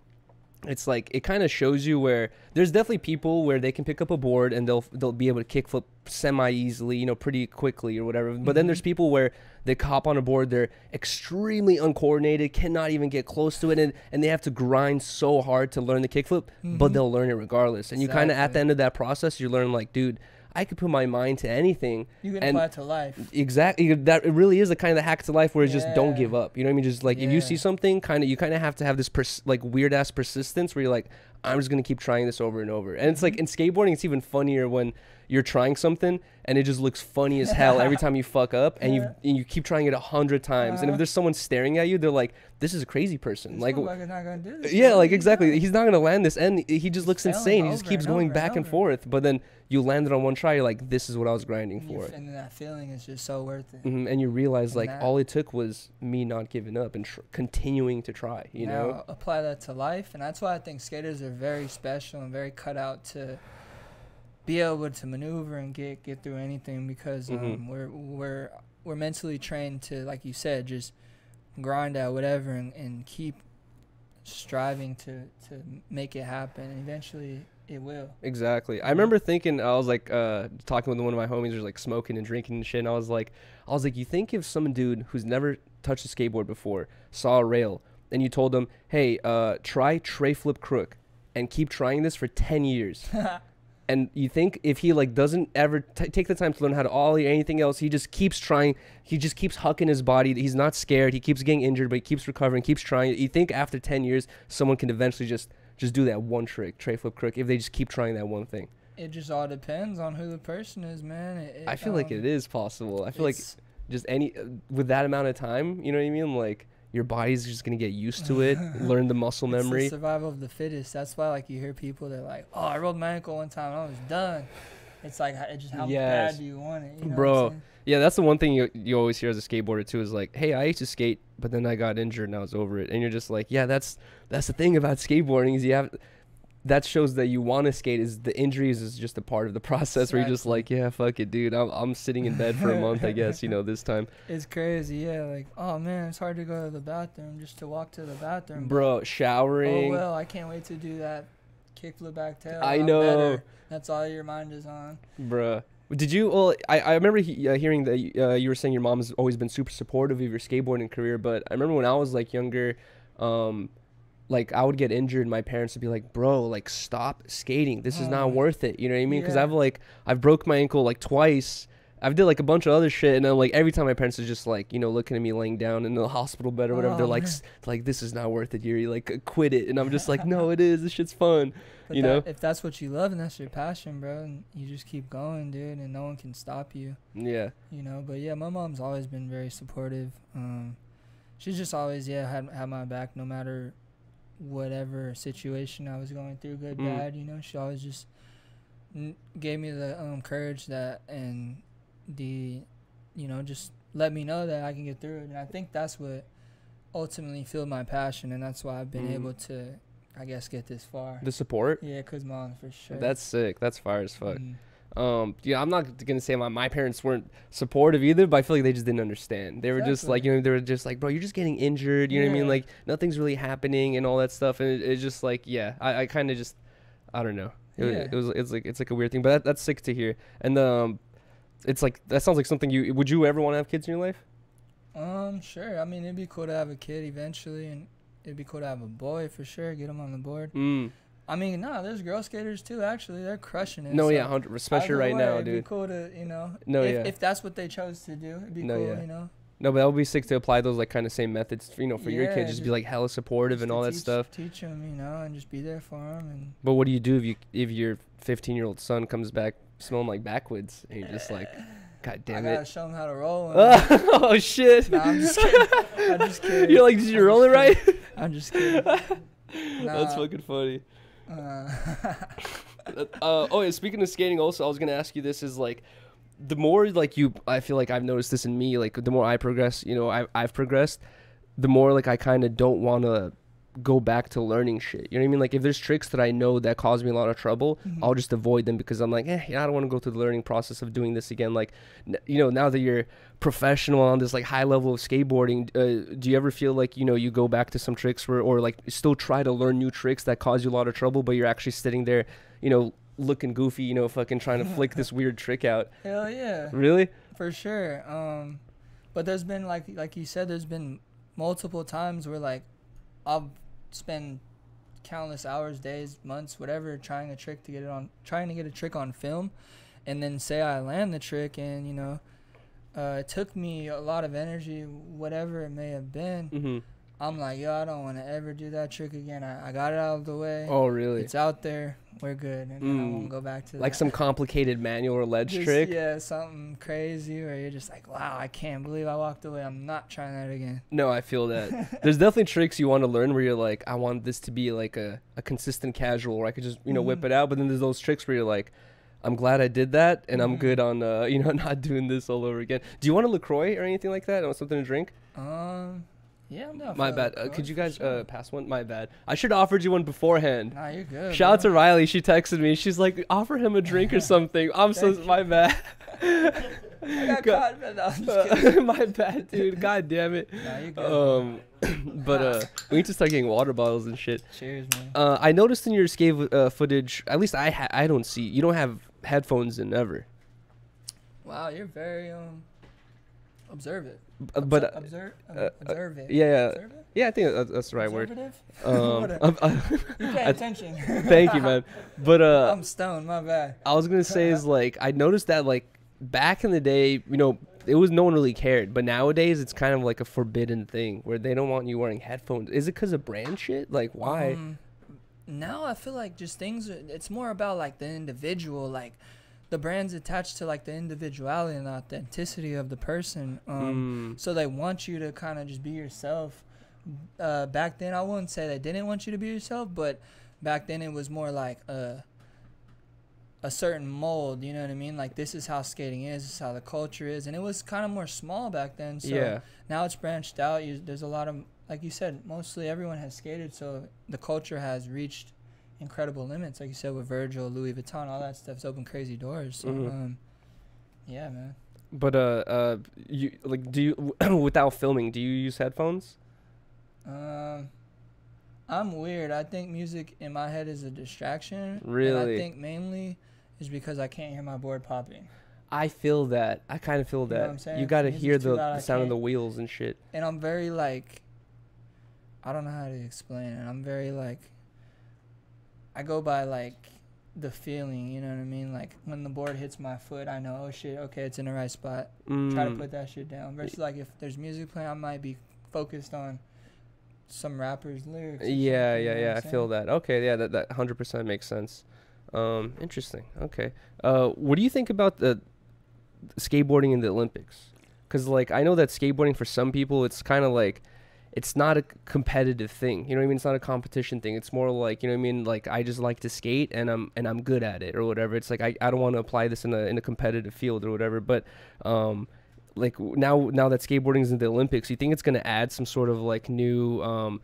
it's like it kind of shows you where there's definitely people where they can pick up a board and they'll they'll be able to kickflip semi easily you know pretty quickly or whatever but then
Mhm.
there's people where they hop on a board they're extremely uncoordinated cannot even get close to it and, and they have to grind so hard to learn the kickflip but
Mhm.
they'll learn it regardless and you kind of at the end of that process you learn like dude I could put my mind to anything.
You can
and-
apply it to life.
Exactly. That it really is a kind of the hack to life where it's just don't give up. You know what I mean? Just like if you see something, kind of you kind of have to have this pers- like weird ass persistence where you're like, I'm just gonna keep trying this over and over. And it's like in skateboarding, it's even funnier when you're trying something and it just looks funny as hell every time you fuck up, and you (laughs) and you keep trying it a hundred times. And if
Uh-huh.
there's someone staring at you, they're like, this is a crazy person. Like.
not gonna do this,
Yeah, like exactly. He's not gonna land this, and he just looks
failing
insane. He just keeps going back
and
and forth. But then you land it on one try. You're like, this is what I was grinding
And
for.
And that feeling is just so worth it.
hmm And you realize
And
like all it took was me not giving up and tr- continuing to try. You
now,
know?
apply that to life, and that's why I think skaters are very special and very cut out to be able to maneuver and get get through anything because um,
Mhm.
we're we're we're mentally trained to, like you said, just grind out whatever and, and keep striving to to make it happen. And eventually, it will.
Exactly. I remember thinking I was like uh, talking with one of my homies, who's like smoking and drinking and shit. And I was like, I was like, you think if some dude who's never touched a skateboard before saw a rail and you told him, hey, uh, try tray flip crook and keep trying this for ten years. (laughs) and you think if he like doesn't ever take the time to learn how to ollie or anything else he just keeps trying he just keeps hucking his body. He's not scared. He keeps getting injured but he keeps recovering keeps trying. You think after 10 years someone can eventually just just do that one trick tray flip crook if they just keep trying that one thing?
It just all depends on who the person is, man. It, it,
i feel like
um,
it is possible. I feel like just any uh, with that amount of time you know what i mean? Like your body's just gonna get used to it (sighs) learn the muscle
It's the
memory
survival of the fittest. That's why, like, you hear people that like, "Oh, I rolled my ankle one time, and I was done." It's like, it just how
Yes.
bad do you want it, you know
Bro. Yeah, that's the one thing you you always hear as a skateboarder too is like, "Hey, I used to skate, but then I got injured and I was over it." And you're just like, "Yeah, that's that's the thing about skateboarding is you have that shows that you want to skate is the injuries is just a part of the (laughs) process where you're just like, "Yeah, fuck it, dude. I'm I'm sitting in bed for a month, I (laughs) guess, you know, this time."
It's crazy, yeah. Like, oh man, it's hard to go to the bathroom just to walk to the bathroom.
Bro,
Oh
showering.
well, I can't wait to do that kickflip back tail.
I
I'm
know.
better. That's all your mind is on.
Bruh. Did you? Well, I, I remember he, uh, hearing that uh, you were saying your mom has always been super supportive of your skateboarding career. But I remember when I was like younger, um, like I would get injured, my parents would be like, "Bro, like stop skating. This is not worth it." You know what I mean? Because
Yeah.
I've like I've broke my ankle like twice. I've did like a bunch of other shit, and then like every time my parents are just like, you know, looking at me laying down in the hospital bed or whatever, they're
Oh,
like, like this is not worth it, Yuriy. Like quit it. And I'm just like, no, (laughs) it is. This shit's fun.
But
You
that,
know?
if that's what you love and that's your passion, bro, and you just keep going, dude, and no one can stop you.
Yeah.
you know but yeah my mom's always been very supportive um she's just always yeah had had my back no matter whatever situation i was going through good
Mm.
bad you know she always just n- gave me the um courage that and the you know just let me know that i can get through it and i think that's what ultimately fueled my passion and that's why i've been
Mm.
able to i guess get this far
The support.
yeah cause mom for sure
That's sick. That's fire as fuck.
Mm.
Um, yeah, I'm not gonna say my, my parents weren't supportive either, but I feel like they just didn't understand. They were just like, you know, they were just like, bro, you're just getting injured. You know what I mean? Like nothing's really happening and all that stuff. And it, it's just like, yeah, I, I kind of just, I don't know. It, was-
Yeah.
it was, it's like, it's like a weird thing, but that, that's sick to hear. And um, it's like that sounds like something you would you ever want to have kids in your life?
Um, sure. I mean, it'd be cool to have a kid eventually, and it'd be cool to have a boy for sure. Get him on the board.
Mm.
I mean, no, there's girl skaters too. Actually, they're crushing it.
No,
so
yeah, 100, especially right
way,
now,
it'd
dude.
Be cool to you know.
No,
if,
yeah.
If that's what they chose to do, it'd be
No,
cool.
yeah.
You know.
No, but that would be sick to apply those like kind of same methods, you know, for your
Yeah,
kids. Just, be
just-
like hella supportive and all that stuff.
Teach them, you know, and just be there for them. And
But what do you do if you if your 15 year old son comes back smelling like backwoods and you're just like, (sighs) God damn it I gotta
show him how to roll. (laughs) (laughs)
Oh shit!
Nah, I'm just kidding. I'm just kidding. (laughs)
You're like, did you
I'm
roll it right?
I'm just kidding.
That's fucking funny.
Uh, (laughs)
Uh, oh, yeah. Speaking of skating, also, I was gonna ask you this: is like, the more like you, I feel like I've noticed this in me. Like, the more I progress, you know, I, I've progressed. The more like I kind of don't want to go back to learning shit. You know what I mean? Like, if there's tricks that I know that cause me a lot of trouble,
Mhm.
I'll just avoid them because I'm like, eh, I don't want to go through the learning process of doing this again. Like, n- you know, now that you're professional on this like high level of skateboarding, uh, do you ever feel like you know you go back to some tricks where, or like still try to learn new tricks that cause you a lot of trouble, but you're actually sitting there, you know, looking goofy, you know, fucking trying to flick this (laughs) weird trick out?
hell yeah.
Really?
For sure. Um, but there's been like like you said, there's been multiple times where like I've spent countless hours, days, months, whatever, trying a trick to get it on, trying to get a trick on film, and then say I land the trick, and you know, uh, it took me a lot of energy, whatever it may have been.
Mm-hmm.
I'm like, yo, I don't want to ever do that trick again. I, I got it out of the way.
Oh, really?
It's out there. We're good, and then I
Mm.
won't go back to
Like
that.
some complicated manual or ledge
Just,
trick.
Yeah, something crazy where you're just like, wow, I can't believe I walked away. I'm not trying that again.
No, I feel that. (laughs) There's definitely tricks you want to learn where you're like, I want this to be like a, a consistent casual where I could just, you know, whip
Mhm.
it out. But then there's those tricks where you're like, I'm glad I did that and I'm
Mhm.
good on, uh, (laughs) you know, not doing this all over again. Do you want a LaCroix or anything like that? Or something to drink?
Um, yeah, I'm down
My
for
bad.
that,
Uh, could you
for
guys
sure.
uh, pass one? My bad. I should have offered you one beforehand.
Nah, you're good.
Shout out to
bro.
Rylee. She texted me. She's like, offer him a drink or (laughs) something. I'm so,
Thank
my bad. (laughs)
I got
Go-
caught, man. No, I'm just (laughs) kidding.
my bad, dude. God damn it.
Nah, you're good.
Um, (coughs) but uh, we need to start getting water bottles and shit.
Cheers, man.
Uh, I noticed in your skate uh, footage, at least I ha- I don't see you don't have headphones in ever.
Wow, you're very um observant.
Uh, but uh,
observe,
uh,
observant.
yeah, yeah,
Observant?
yeah. I think that's the right word. (laughs) Um, uh,
You pay (laughs) attention.
thank you, man. But uh, (laughs)
I'm stoned. My bad.
I was gonna say is like I noticed that like back in the day, you know, it was no one really cared, but nowadays it's kind of like a forbidden thing where they don't want you wearing headphones. Is it because of brand shit? Like why?
Um, now I feel like just things. It's more about like the individual, like the brand's attached to like the individuality and the authenticity of the person. Um,
Mm,
So they want you to kind of just be yourself. Uh, back then, I wouldn't say they didn't want you to be yourself, but back then it was more like a a certain mold. You know what I mean? Like this is how skating is. This is how the culture is, and it was kind of more small back then. So
yeah.
now it's branched out. You, there's a lot of like you said, mostly everyone has skated, so the culture has reached incredible limits. Like you said with Virgil, Louis Vuitton, all that stuff's opened crazy doors. So,
Mhm.
um, yeah, man.
But uh, uh, you like do you (clears throat) without filming? Do you use headphones?
Um, I'm weird. I think music in my head is a distraction.
Really, And?
I think mainly is because I can't hear my board popping.
I feel that. I kind of feel
You know
that.
saying?
you gotta hear the,
loud,
the sound of the wheels and shit.
And I'm very like, I don't know how to explain it. I'm very like, I go by like the feeling. You know what I mean? Like when the board hits my foot, I know, oh shit, okay, it's in the right spot. Try to
Mm,
put that shit down. Versus like if there's music playing, I might be focused on some rappers' lyrics.
Yeah, yeah, yeah. I feel that. Okay, yeah, that that hundred percent makes sense. Um, interesting. Okay. Uh, what do you think about the skateboarding in the Olympics? Because like I know that skateboarding for some people, it's kind of like it's not a competitive thing. You know what I mean? It's not a competition thing. It's more like you know what I mean. Like I just like to skate and I'm and I'm good at it or whatever. It's like I, I don't want to apply this in a in a competitive field or whatever. But um, like now now that skateboarding is in the Olympics, you think it's gonna add some sort of like new um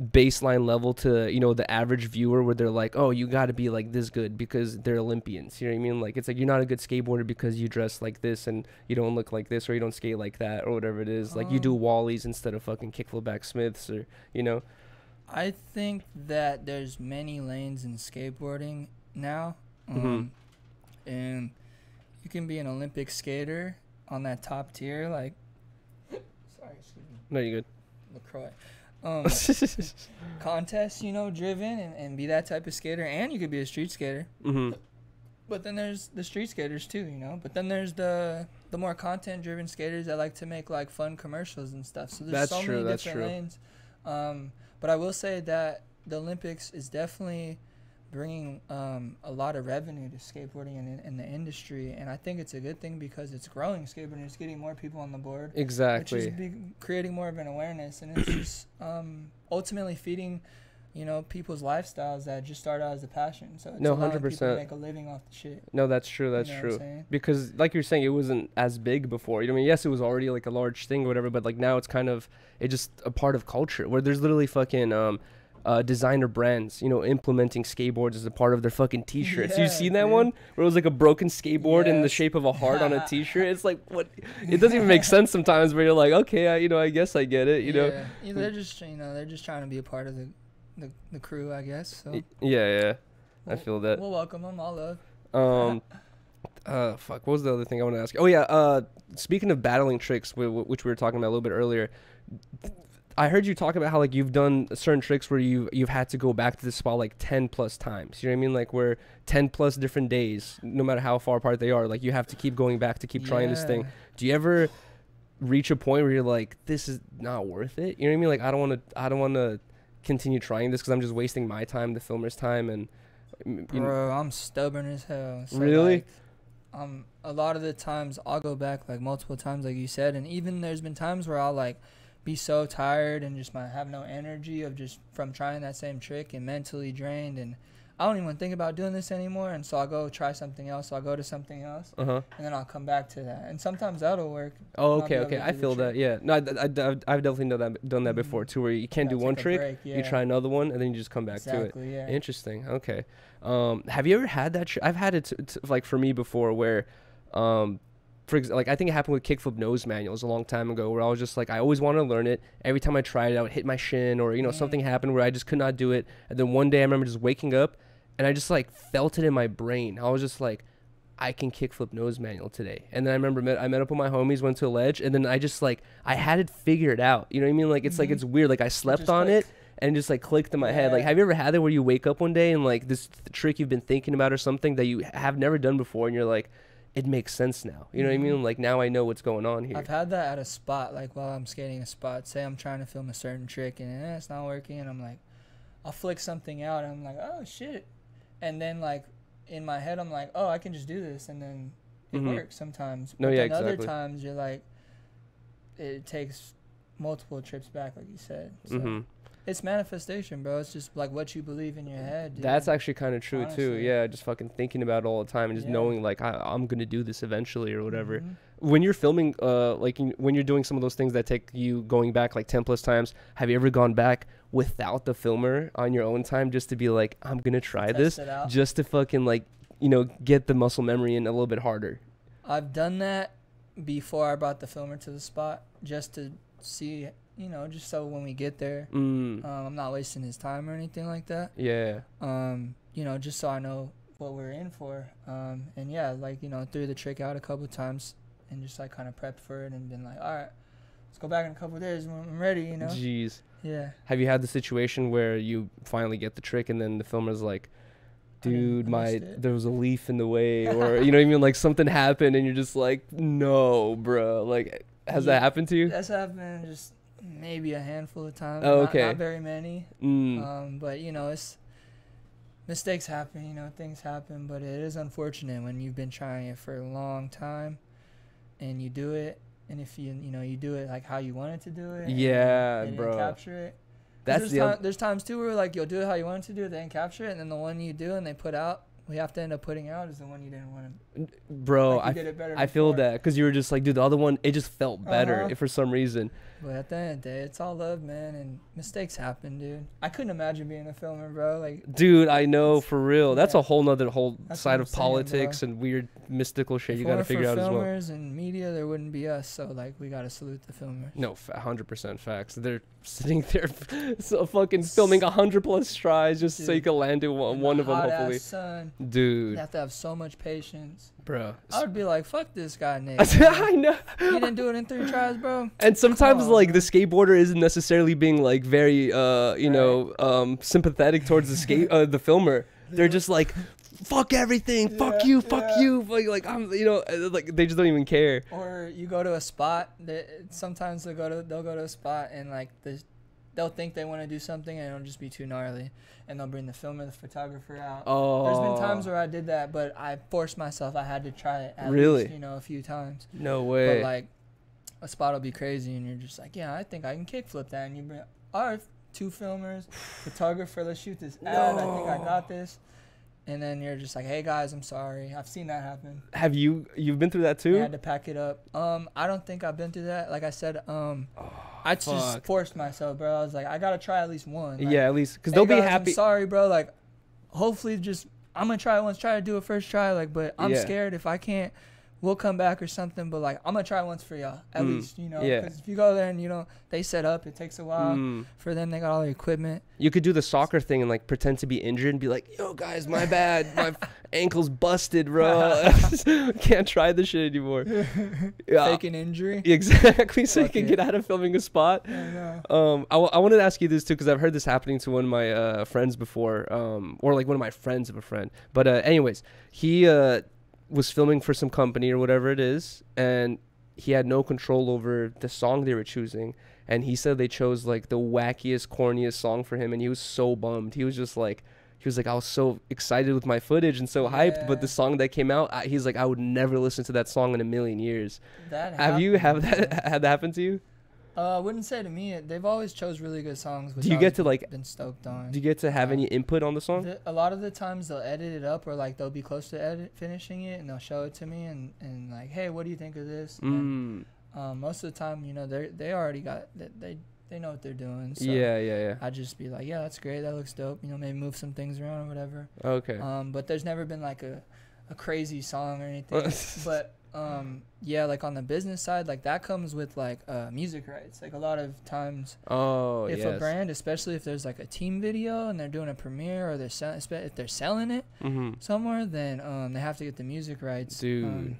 baseline level to you know the average viewer where they're like oh you got to be like this good because they're olympians you know what i mean like it's like you're not a good skateboarder because you dress like this and you don't look like this or you don't skate like that or whatever it is like you do
Um,
wallies instead of fucking kickflip back smiths or you know
I think that there's many lanes in skateboarding now,
Mhm.
um, and you can be an Olympic skater on that top tier, like. Sorry, excuse me,
no you're
Lacroix. Um, (laughs) contest, you know, driven and, and be that type of skater, and you could be a street skater.
hmm
But then there's the street skaters too, you know. But then there's the the more content driven skaters that like to make like fun commercials and stuff. So there's
That's
so
true,
many different
true.
lanes. Um, but I will say that the Olympics is definitely bringing um, a lot of revenue to skateboarding in, in the industry, and I think it's a good thing because it's growing skateboarding. It's getting more people on the board, which
exactly
is be, creating more of an awareness, and it's just (clears throat) um, ultimately feeding. You know, people's lifestyles that just start out as a passion. So it's
No,
allowing people to
100%.
make a living off the shit.
no that's true that's
You know
true because like you're saying it wasn't as big before you know i mean yes it was already like a large thing or whatever but like now it's kind of it's just a part of culture where there's literally fucking um uh, designer brands, you know, implementing skateboards as a part of their fucking t-shirts.
Yeah,
you seen that
dude.
one where it was like a broken skateboard in the shape of a heart on a (laughs) t-shirt? It's like what? It doesn't even make sense sometimes. Where you're like, okay, I, you know, I guess I get it. You know,
yeah. Yeah, they're just you know they're just trying to be a part of the the, the crew, I guess. So
yeah, yeah. I
we'll-
feel that.
We'll welcome them. All love.
Um, (laughs) uh, fuck. What was the other thing I want to ask? Oh yeah. Uh, speaking of battling tricks, wh- wh- which we were talking about a little bit earlier, I heard you talk about how like you've done certain tricks where you you've had to go back to the spot like ten plus times. You know what I mean? Like where ten plus different days, no matter how far apart they are, like you have to keep going back to keep trying this thing. Do you ever reach a point where you're like, this is not worth it? You know what I mean? Like I don't want to I don't want to continue trying this because I'm just wasting my time, the filmer's time, and you know-
Bro, I'm stubborn as hell. So,
Really?
Like, um, a lot of the times I'll go back like multiple times, like you said, and even there's been times where I'll like be so tired and just might have no energy of just from trying that same trick and mentally drained and I don't even think about doing this anymore and so I'll go try something else. So I'll go to something else
uh-huh.
and then I'll come back to that. And sometimes that'll work.
Oh, okay, okay. I feel that. Yeah. No, I, I've definitely done that done that before too, where you can't do one trick,
break,
you try another one, and then you just come back
exactly,
to it.
yeah.
Interesting. Okay. Um, have you ever had that? Tr- I've had it t- t- like for me before, where, um, for ex- like I think it happened with kickflip nose manuals a long time ago, where I was just like I always wanted to learn it. Every time I tried it, I would hit my shin, or you know something happened where I just could not do it. And then one day I remember just waking up, and I just like felt it in my brain. I was just like. I can kickflip nose manual today. And then I remember met, I met up with my homies, went to a ledge, and then I just like I had it figured out. You know what I mean? Like it's like
Mhm.
it's weird. Like I slept
just
on it, and just like clicked in my head. Like, have you ever had that where you wake up one day and like this th- trick you've been thinking about or something that you have never done before, and you're like, it makes sense now. You know what I mean?
Mhm.
Like now I know what's going on here.
I've had that at a spot, like while I'm skating a spot. Say I'm trying to film a certain trick and eh, it's not working, and I'm like, I'll flick something out, and I'm like, oh shit, and then like in my head I'm like, oh I can just do this, and then it
Mhm.
works sometimes.
No,
but
yeah,
then other times you're like, it takes multiple trips back, like you said. So
hmm
it's manifestation, bro. It's just like what you believe in your head. Dude.
That's actually kind of true too. Yeah, just fucking thinking about it all the time and just
Yeah.
knowing like I, I'm gonna do this eventually or whatever.
Mhm.
When you're filming, uh, like when you're doing some of those things that take you going back like ten plus times, have you ever gone back without the filmer on your own time just to be like, I'm gonna try
Test
this, just to fucking like, you know, get the muscle memory in a little bit harder.
I've done that before I brought the filmer to the spot just to see, you know, just so when we get there,
Mm.
um, I'm not wasting his time or anything like that.
Yeah.
Um, you know, just so I know what we're in for. Um, and yeah, like, you know, threw the trick out a couple times and just like kind of prepped for it and been like, all right, let's go back in a couple days when I'm ready, you know?
Jeez.
Yeah.
Have you had the situation where you finally get the trick and then the filmer's like, dude, my
it."
there was a leaf in the way, (laughs) or you know what I mean? Like something happened and you're just like, no, bro. Like, has
Yeah.
that happened to you?
That's happened just maybe a handful of times.
Oh,
not-
okay.
Not very many.
Mm.
Um, but you know, it's mistakes happen. You know, things happen. But it is unfortunate when you've been trying it for a long time, and you do it, and if you you know you do it like how you wanted to do it.
Yeah,
they didn't
bro.
Capture it.
That's
there's,
the
time, there's times too where like you'll do it how you wanted to do it, didn't capture it, and then the one you do and they put out, we have to end up putting out is the one you didn't want to.
bro.
like
I,
did it better.
I feel that because you were just like, dude, the other one, it just felt better
Uh-huh.
for some reason.
But at the end of the day, it's all love, man, and mistakes happen, dude. I couldn't imagine being a filmer, bro. Like
Dude, I know for real. That's
yeah.
a whole nother whole
That's
side of
I'm saying, bro.
politics and weird mystical shit
if
you got to figure out as well.
filmers and media, there wouldn't be us. So like, we gotta salute the filmers.
No, hundred percent facts. They're sitting there, (laughs) so fucking filming hundred plus tries just so
Dude.
you can land in one, one of them. Hopefully,
Sun, you have to have so much patience.
Bro.
I would be like, fuck this guy, (laughs) Nick.
I know.
you didn't do it in three tries, bro.
And sometimes,
on,
like the skateboarder isn't necessarily being like very, uh, you know, um, sympathetic towards the skate, uh, the filmer. They're just like, fuck everything, fuck you, fuck
yeah.
you, like, like I'm, you know, uh, like they just don't even care.
Or you go to a spot that sometimes they'll go to they'll go to a spot and like the they'll think they want to do something and it'll just be too gnarly and they'll bring the filmer, the photographer out.
Oh,
There's been oh. times where I did that, but I forced myself. I had to try it at
Really?
least, you know, a few times.
no way.
But like, a spot will be crazy, and you're just like, yeah, I think I can kickflip that, and you bring, all right, two filmers, (sighs) photographer, let's shoot this ad. I think I got this. And then you're just like, hey guys, I'm sorry. I've seen that happen.
Have you you've been through that too?
I had to pack it up. Um, I don't think I've been through that. Like I said, um, I just
Oh,
forced myself, bro. I was like, I gotta try at least one. Like,
yeah, at least because
"Hey,
they'll be
guys, I'm
happy.
sorry, bro. Like, hopefully, just I'm gonna try once. Try to do it first try. Like, but I'm
Yeah.
scared if I can't we'll come back or something. But like, I'm gonna try once for y'all at
Mm,
least, you know.
yeah.
'cause if you go there and you know they set up, it takes a while
Mm.
for them. They got all their equipment.
You could do the soccer thing and like pretend to be injured and be like, "Yo, guys, my bad. My (laughs) ankle's busted, bro. (laughs) Can't try this shit anymore." (laughs) Yeah,
Fake an injury.
exactly. So you can
it.
get out of filming a spot.
I know.
Um, I, w- I wanted to ask you this too because I've heard this happening to one of my uh, friends before, um, or like one of my friends of a friend. But uh, anyways, he uh, was filming for some company or whatever it is, and he had no control over the song they were choosing. And he said they chose like the wackiest, corniest song for him, and he was so bummed. He was just like, he was like, I was so excited with my footage and so hyped, but the song that came out, I, he's like, I would never listen to that song in a million years.
That
Have you have that (laughs) had that happen to you?
Uh, I wouldn't say to me. They've always chose really good songs. Which
Do you
I've
get to like
been stoked on?
Do you get to have
Uh,
any input on the song?
The- a lot of the times they'll edit it up or like they'll be close to edit finishing it and they'll show it to me and, and like hey what do you think of this and,
Mm.
um, most of the time you know they they already got they, they they know what they're doing so
yeah, yeah, yeah.
I just be like yeah that's great that looks dope you know maybe move some things around or whatever
Okay.
um, but there's never been like a, a crazy song or anything (laughs) but um, yeah like on the business side like that comes with like uh, music rights like a lot of times
oh,
if
yes.
a brand, especially if there's like a team video and they're doing a premiere or they're sell- espe- if they're selling it
hmm
somewhere, then um, they have to get the music rights.
Dude.
um,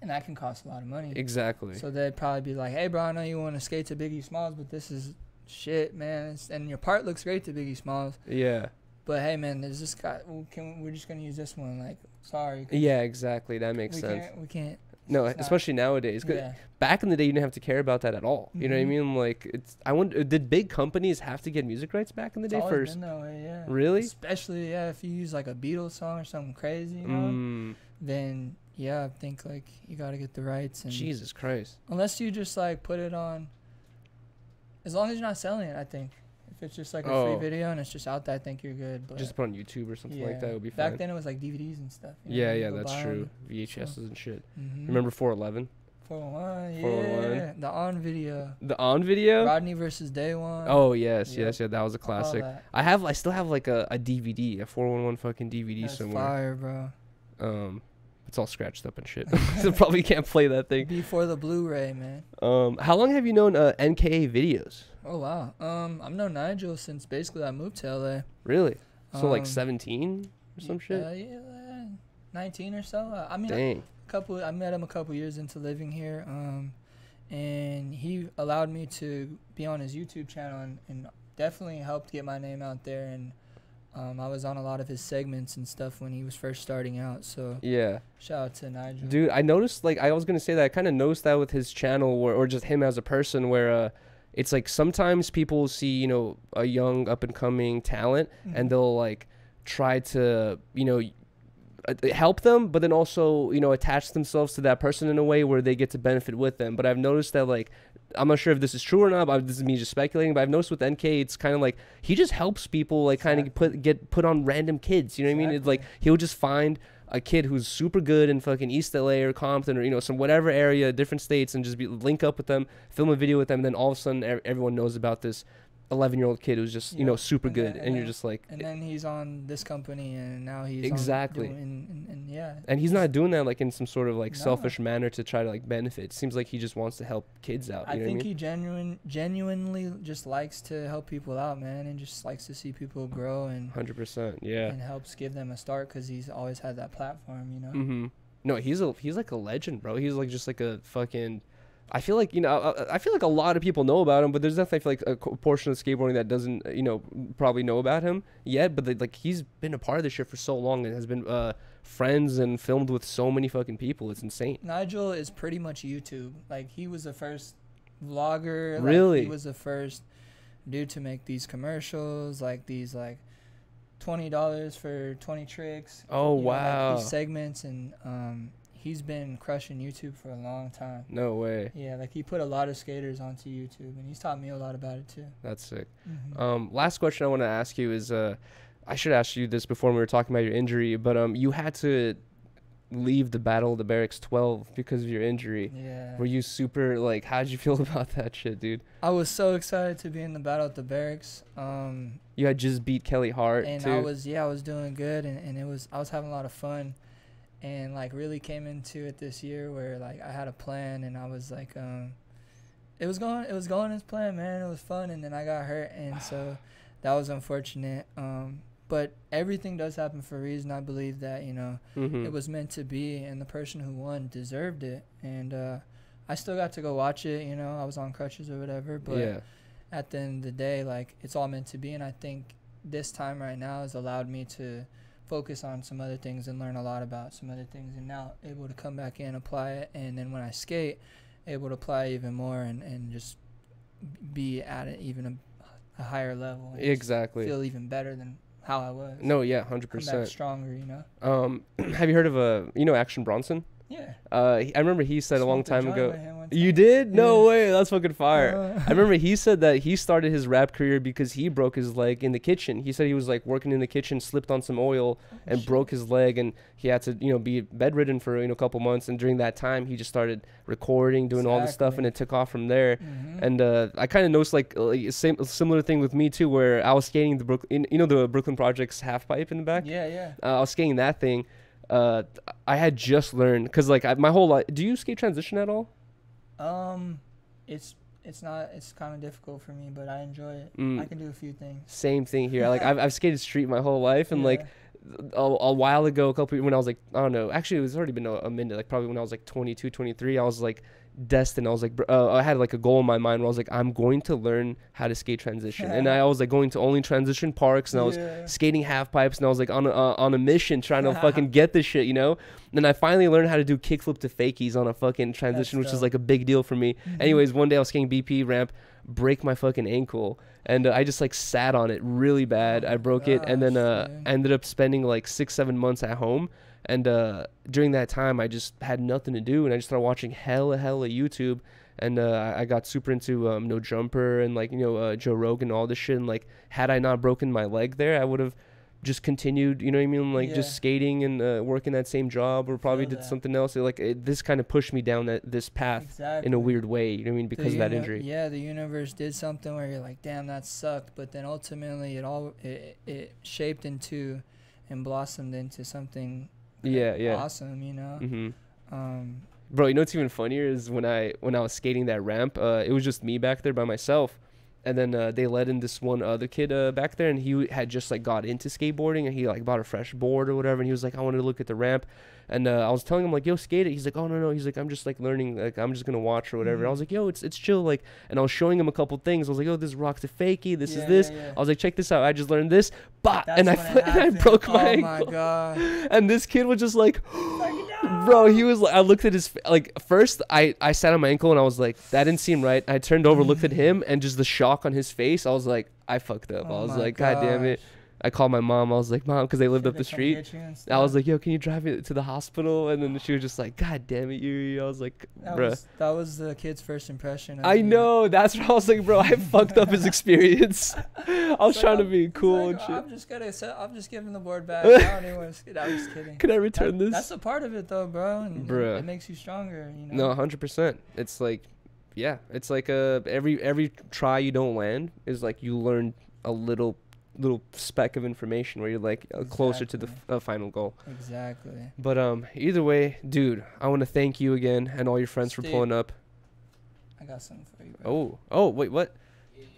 and that can cost a lot of money.
Exactly.
So they'd probably be like, "Hey, bro, I know you want to skate to Biggie Smalls, but this is shit, man. It's, and your part looks great to Biggie Smalls,
yeah.
but hey, man, there's this guy. we Can we're just gonna use this one? Like, sorry
Yeah, exactly. That makes
we
sense.
can't. We can't.
No,
it's not-
especially nowadays. 'Cause
Yeah.
Back in the day, you didn't have to care about that at all. You know what I
Mhm.
mean? Like, it's. I wonder, did big companies have to get music rights back in the
It's
day first?
been that way, yeah.
Really?
Especially yeah, if you use like a Beatles song or something crazy, you know.
Mm,
then yeah, I think like you gotta get the rights and
Jesus Christ.
unless you just like put it on. As long as you're not selling it, I think. If it's just like a
Oh.
free video and it's just out there, I think you're good. But
Just put on YouTube or something like that
yeah.
would be
Back
fine.
then it was like DVDs and stuff. you know,
yeah, yeah, that's true. VHSs and shit.
Mhm.
Remember 411?
411,
411?
yeah, the on video,
The on video?
Rodney versus Daewon.
Oh yes, yes, yeah. That was a classic. I have, I still have like a, a DVD, a 411 fucking DVD
That's
somewhere.
fire, bro.
Um, it's all scratched up and shit. (laughs) (laughs) so probably can't play that thing.
Before the Blu-ray, man.
Um, how long have you known uh, NKA videos?
Oh wow. Um, I've known Nigel since basically I moved to LA.
Really? So like
Um,
17 or some shit?
Uh, yeah, uh, 19 or so. Uh, I mean,
Dang.
couple I met him a couple years into living here um and he allowed me to be on his YouTube channel and, and definitely helped get my name out there and um, I was on a lot of his segments and stuff when he was first starting out so
Yeah.
shout out to Nigel
Dude, I noticed like I was gonna say that I kind of noticed that with his channel or or just him as a person where uh, it's like sometimes people see you know a young up and coming talent
Mhm.
and they'll like try to you know uh, help them but then also you know attach themselves to that person in a way where they get to benefit with them but i've noticed that like i'm not sure if this is true or not but this is me just speculating but i've noticed with nk it's kind of like he just helps people like kind of
Exactly.
put get put on random kids you know what i mean it's like he'll just find a kid who's super good in fucking East LA or Compton or you know some whatever area, different states, and just be link up with them, film a video with them, and then all of a sudden ev- everyone knows about this 11 year old kid who's just you know super
And
good,
then-
and,
and
you're just like,
and then he's on this company and now he's
Exactly.
doing, and, and, and yeah
and he's not doing that like in some sort of like
No.
selfish manner to try to like benefit. It seems like he just wants to help kids out. You
I
know
think
what I mean?
he genuine genuinely just likes to help people out, man, and just likes to see people grow and
Hundred percent, yeah.
and helps give them a start because he's always had that platform, you know.
Mm-hmm. No, he's a he's like a legend, bro. He's like just like a fucking. I feel like you know I, I feel like a lot of people know about him, but there's definitely I feel like a portion of skateboarding that doesn't you know probably know about him yet. But they, like he's been a part of this shit for so long and has been uh, friends and filmed with so many fucking people. It's insane.
Nigel is pretty much YouTube. Like he was the first vlogger. like,
Really?
he was the first dude to make these commercials, like these like twenty dollars for twenty tricks.
Oh
you know, like,
wow!
segments and um, he's been crushing YouTube for a long time.
no way.
Yeah, like he put a lot of skaters onto YouTube, and he's taught me a lot about it too.
That's sick.
Mhm.
Um, last question I want to ask you is, uh, I should ask you this before we were talking about your injury, but um, you had to leave the Battle of the Berrics 12 because of your injury.
yeah.
Were you super like? How'd you (laughs) feel about that shit, dude?
I was so excited to be in the battle at the Berrics. Um,
You had just beat Kelly Hart
and
too.
I was yeah, I was doing good and, and it was I was having a lot of fun. And like really came into it this year where like I had a plan and I was like um it was going it was going as planned man it was fun and then I got hurt and so (sighs) that was unfortunate um but everything does happen for a reason I believe that you know
Mhm.
it was meant to be and the person who won deserved it and uh I still got to go watch it you know I was on crutches or whatever but
yeah.
at the end of the day, like it's all meant to be. And I think this time right now has allowed me to focus on some other things and learn a lot about some other things. And now able to come back in, apply it, and then when I skate, able to apply even more and, and just be at it even a, a higher level.
Exactly.
Feel even better than how I was.
No, yeah, hundred
Come back
percent.
stronger, you know.
Um, (clears throat) have you heard of a you know Action Bronson?
Yeah.
Uh, I remember he said a long time ago.
one
You did? No
Yeah.
way. That's fucking fire.
Uh,
I remember he said that he started his rap career because he broke his leg in the kitchen. He said he was like working in the kitchen, slipped on some oil, and
shit.
broke his leg, and he had to you know be bedridden for you know a couple months. And during that time, he just started recording, doing all this stuff, and it took off from there.
Mhm.
And uh, I kind of noticed like uh, like, same a similar thing with me too, where I was skating the Brooklyn, you know the Brooklyn Projects half pipe in the back.
yeah, yeah.
Uh, I was skating that thing. Uh, I had just learned because like I, my whole life. Do you skate transition at all?
Um, it's it's not it's kind of difficult for me, but I enjoy it.
Mm.
I can do a few things.
Same thing here. Like (laughs) I've, I've skated street my whole life, and like a, a while ago, a couple when I was like, I don't know, actually it was already been a, a minute, like probably when I was like 22, 23, I was like destined. I was like, uh, I had like a goal in my mind where I was like, I'm going to learn how to skate transition, and I was like going to only transition parks, and I was
Yeah.
skating half pipes, and I was like on a, uh, on a mission trying to (laughs) fucking get this shit, you know. And I finally learned how to do kickflip to fakies on a fucking transition, which is like a big deal for me.
Mhm.
Anyways, one day I was skating BP ramp, break my fucking ankle, and uh, I just like sat on it really bad.
Oh
I broke it, and then uh, ended up spending like six, seven months at home. And uh, during that time, I just had nothing to do, and I just started watching hella, hella YouTube. And uh, I- got super into um, No Jumper and like you know uh, Joe Rogan all this shit. And like, had I not broken my leg there, I would have just continued. You know what I mean? Like
Yeah.
just skating and uh, working that same job, or probably did something else. Like it, this kind of pushed me down that this path
exactly.
in a weird way. You know what I mean?
The
Because of that
uni-
injury.
Yeah, the universe did something where you're like, damn, that sucked. But then ultimately, it all it, it shaped into and blossomed into something
Yeah, yeah.
awesome. You know.
hmm
Um,
Bro, you know what's even funnier is when I when I was skating that ramp, uh, it was just me back there by myself, and then uh, they let in this one other kid uh, back there, and he had just like got into skateboarding, and he like bought a fresh board or whatever, and he was like, I wanted to look at the ramp, and uh, I was telling him like, Yo, skate it. He's like, Oh no no, he's like, I'm just like learning, like I'm just gonna watch or whatever. I
Mhm.
was like, Yo, it's it's chill, like, and I was showing him a couple things. I was like, Oh, this rock's a fakie. This
yeah,
is this.
yeah, yeah.
I was like, check this out. I just learned this, bah,
That's
and I
it (laughs)
and I broke my
Oh
ankle.
my god. (laughs)
And this kid was just like, (gasps) bro, he was like, I looked at his, like, first I, I sat on my ankle and I was like, that didn't seem right. I turned over, looked at him, and just the shock on his face, I was like, I fucked up. I
Oh
was
my
like, God damn it. I called my mom. I was like, Mom, because they lived up
they
the street.
you
I was like, Yo, can you drive me to the hospital? And then she was just like, God damn it, Yuriy. I was like,
that
bruh.
was, that was the kid's first impression. Of
I
you.
know. That's what I was like, bro. I (laughs) fucked up his experience. I was
It's
trying
like,
to be cool
like,
and shit.
I'm just gonna. I'm just giving the board back. (laughs) I don't even. I'm just kidding.
Can I return
That-
this?
That's a part of it, though, bro. And it-
Bruh.
It makes you stronger. You
No, hundred percent. It's like, yeah, it's like uh every every try you don't land is like you learn a little little speck of information where you're like uh, closer to the f- uh, final goal.
Exactly.
But um, either way, dude, I want to thank you again and all your friends for pulling up.
I got something for you, bro.
Oh, oh, wait, what?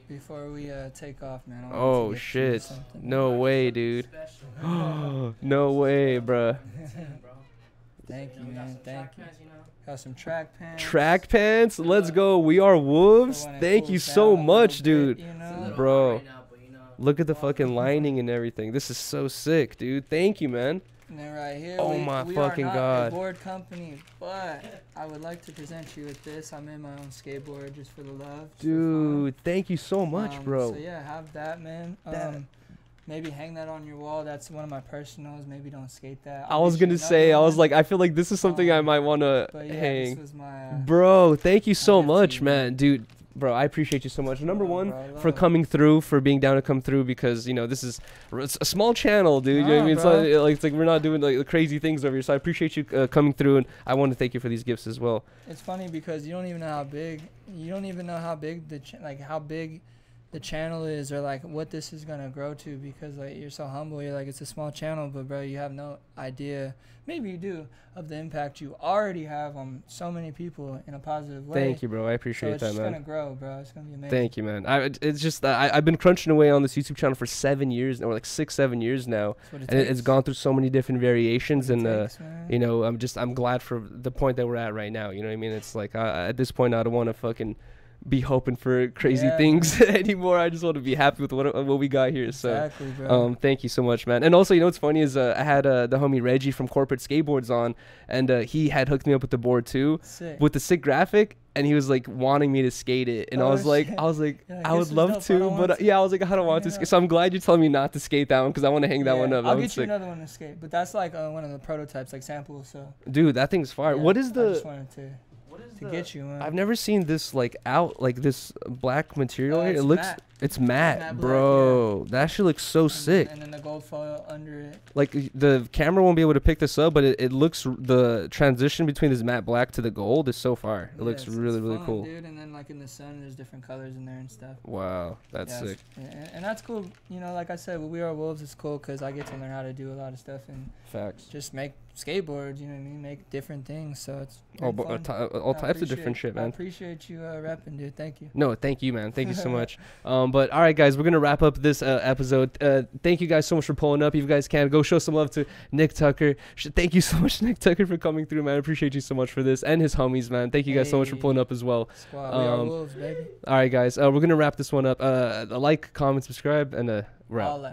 Before we uh, take off, man. I wanted to
Oh
get
shit!
something.
No way, dude. (gasps) no way, bruh. (laughs)
Thank you, man. Thank you. Got some track pants.
Track pants, let's go. We are wolves.
So when it
Thank you so much, dude.
You
It's a
Bro. Look at the fucking lining and everything. This is so sick, dude. Thank you, man.
And then right here,
Oh
we,
my
we
fucking
are not
God.
a board company, but I would like to present you with this. I made my own skateboard just for the love.
Dude, thank you so much,
Um,
bro.
So yeah, have that, man.
That-
Um, maybe hang that on your wall. That's one of my personals. Maybe don't skate that.
I
I'll
was gonna say, I was like, I feel like this is something I
Um,
might wanna
but yeah,
hang.
this was my. Uh,
Bro, thank you so much, man. Dude, bro, I appreciate you so much. Number one,
bro,
for coming through, for being down to come through, because you know this is it's a small channel, dude. you know what I mean? It's, not, like, it's like we're not doing like the crazy things over here. So I appreciate you uh, coming through, and I want to thank you for these gifts as well.
It's funny because you don't even know how big. You don't even know how big the ch- like how big the channel is or like what this is gonna grow to because like you're so humble. You're like it's a small channel, but bro, you have no idea. Maybe you do of the impact you already have on so many people in a positive way.
Thank you, bro. I
So
appreciate
it's
that,
just
man.
gonna grow, bro. It's gonna be amazing.
Thank you, man. I, it's just I, i've been crunching away on this YouTube channel for seven years, or like six, seven years now,
it
and
takes.
it's gone through so many different variations. And
it
uh,
man.
you know, I'm just I'm glad for the point that we're at right now. You know what I mean? It's like I, at this point, I don't want to fucking be hoping for crazy
Yeah,
things (laughs) anymore. I just want to be happy with what what we got here. So.
exactly.
Um, thank you so much, man. And also, you know what's funny is uh, I had uh, the homie Reggie from Corporate Skateboards on, and uh, he had hooked me up with the board too,
Sick.
with the sick graphic, and he was like wanting me to skate it, and I
Oh,
was like. I was like,
You're
I would love
dope,
to, but uh,
to."
yeah, I was like, I don't want to.
Yeah.
Skate. So I'm glad you're telling me not to skate that one because I want to hang that
Yeah,
one up.
I'll
one's
get you another one to skate, but that's like uh, one of the prototypes, like samples. So
Dude, that thing's fire.
yeah,
what is
I
the?
Just wanted to, to get you, man.
I've never seen this like out like this black material.
Uh.
It looks,
matte.
it's matte,
matte black,
bro. That shit looks so
And-
sick.
And then the gold foil under it.
like the camera won't be able to pick this up, but it, it looks the transition between this matte black to the gold is so far. It
Yeah,
looks
it's-
really
it's
really
fun,
cool.
dude. And then like in the sun, there's different colors in there and stuff.
Wow, that's
Yeah,
sick.
it's- And, and that's cool. You know, like I said, We Are Wolves, it's cool because I get to learn how to do a lot of stuff and
Facts.
just make skateboards. You know what I mean? Make different things. So it's
All, uh, uh, all types of different shit,
I
man.
appreciate you uh, repping, dude. Thank you.
No, thank you, man. Thank you so (laughs) much. Um, but all right, guys, we're gonna wrap up this uh, episode. Uh, thank you guys so much for pulling up. If you guys can go show some love to Nick Tucker. Sh- Thank you (laughs) so much, Nick Tucker, for coming through, man. I appreciate you so much for this and his homies, man. Thank you guys so much for pulling up as well.
Squad, We
Um,
Wolves, baby.
All right, guys, uh, we're gonna wrap this one up. Uh, like, comment, subscribe, and uh, we're out.
All that.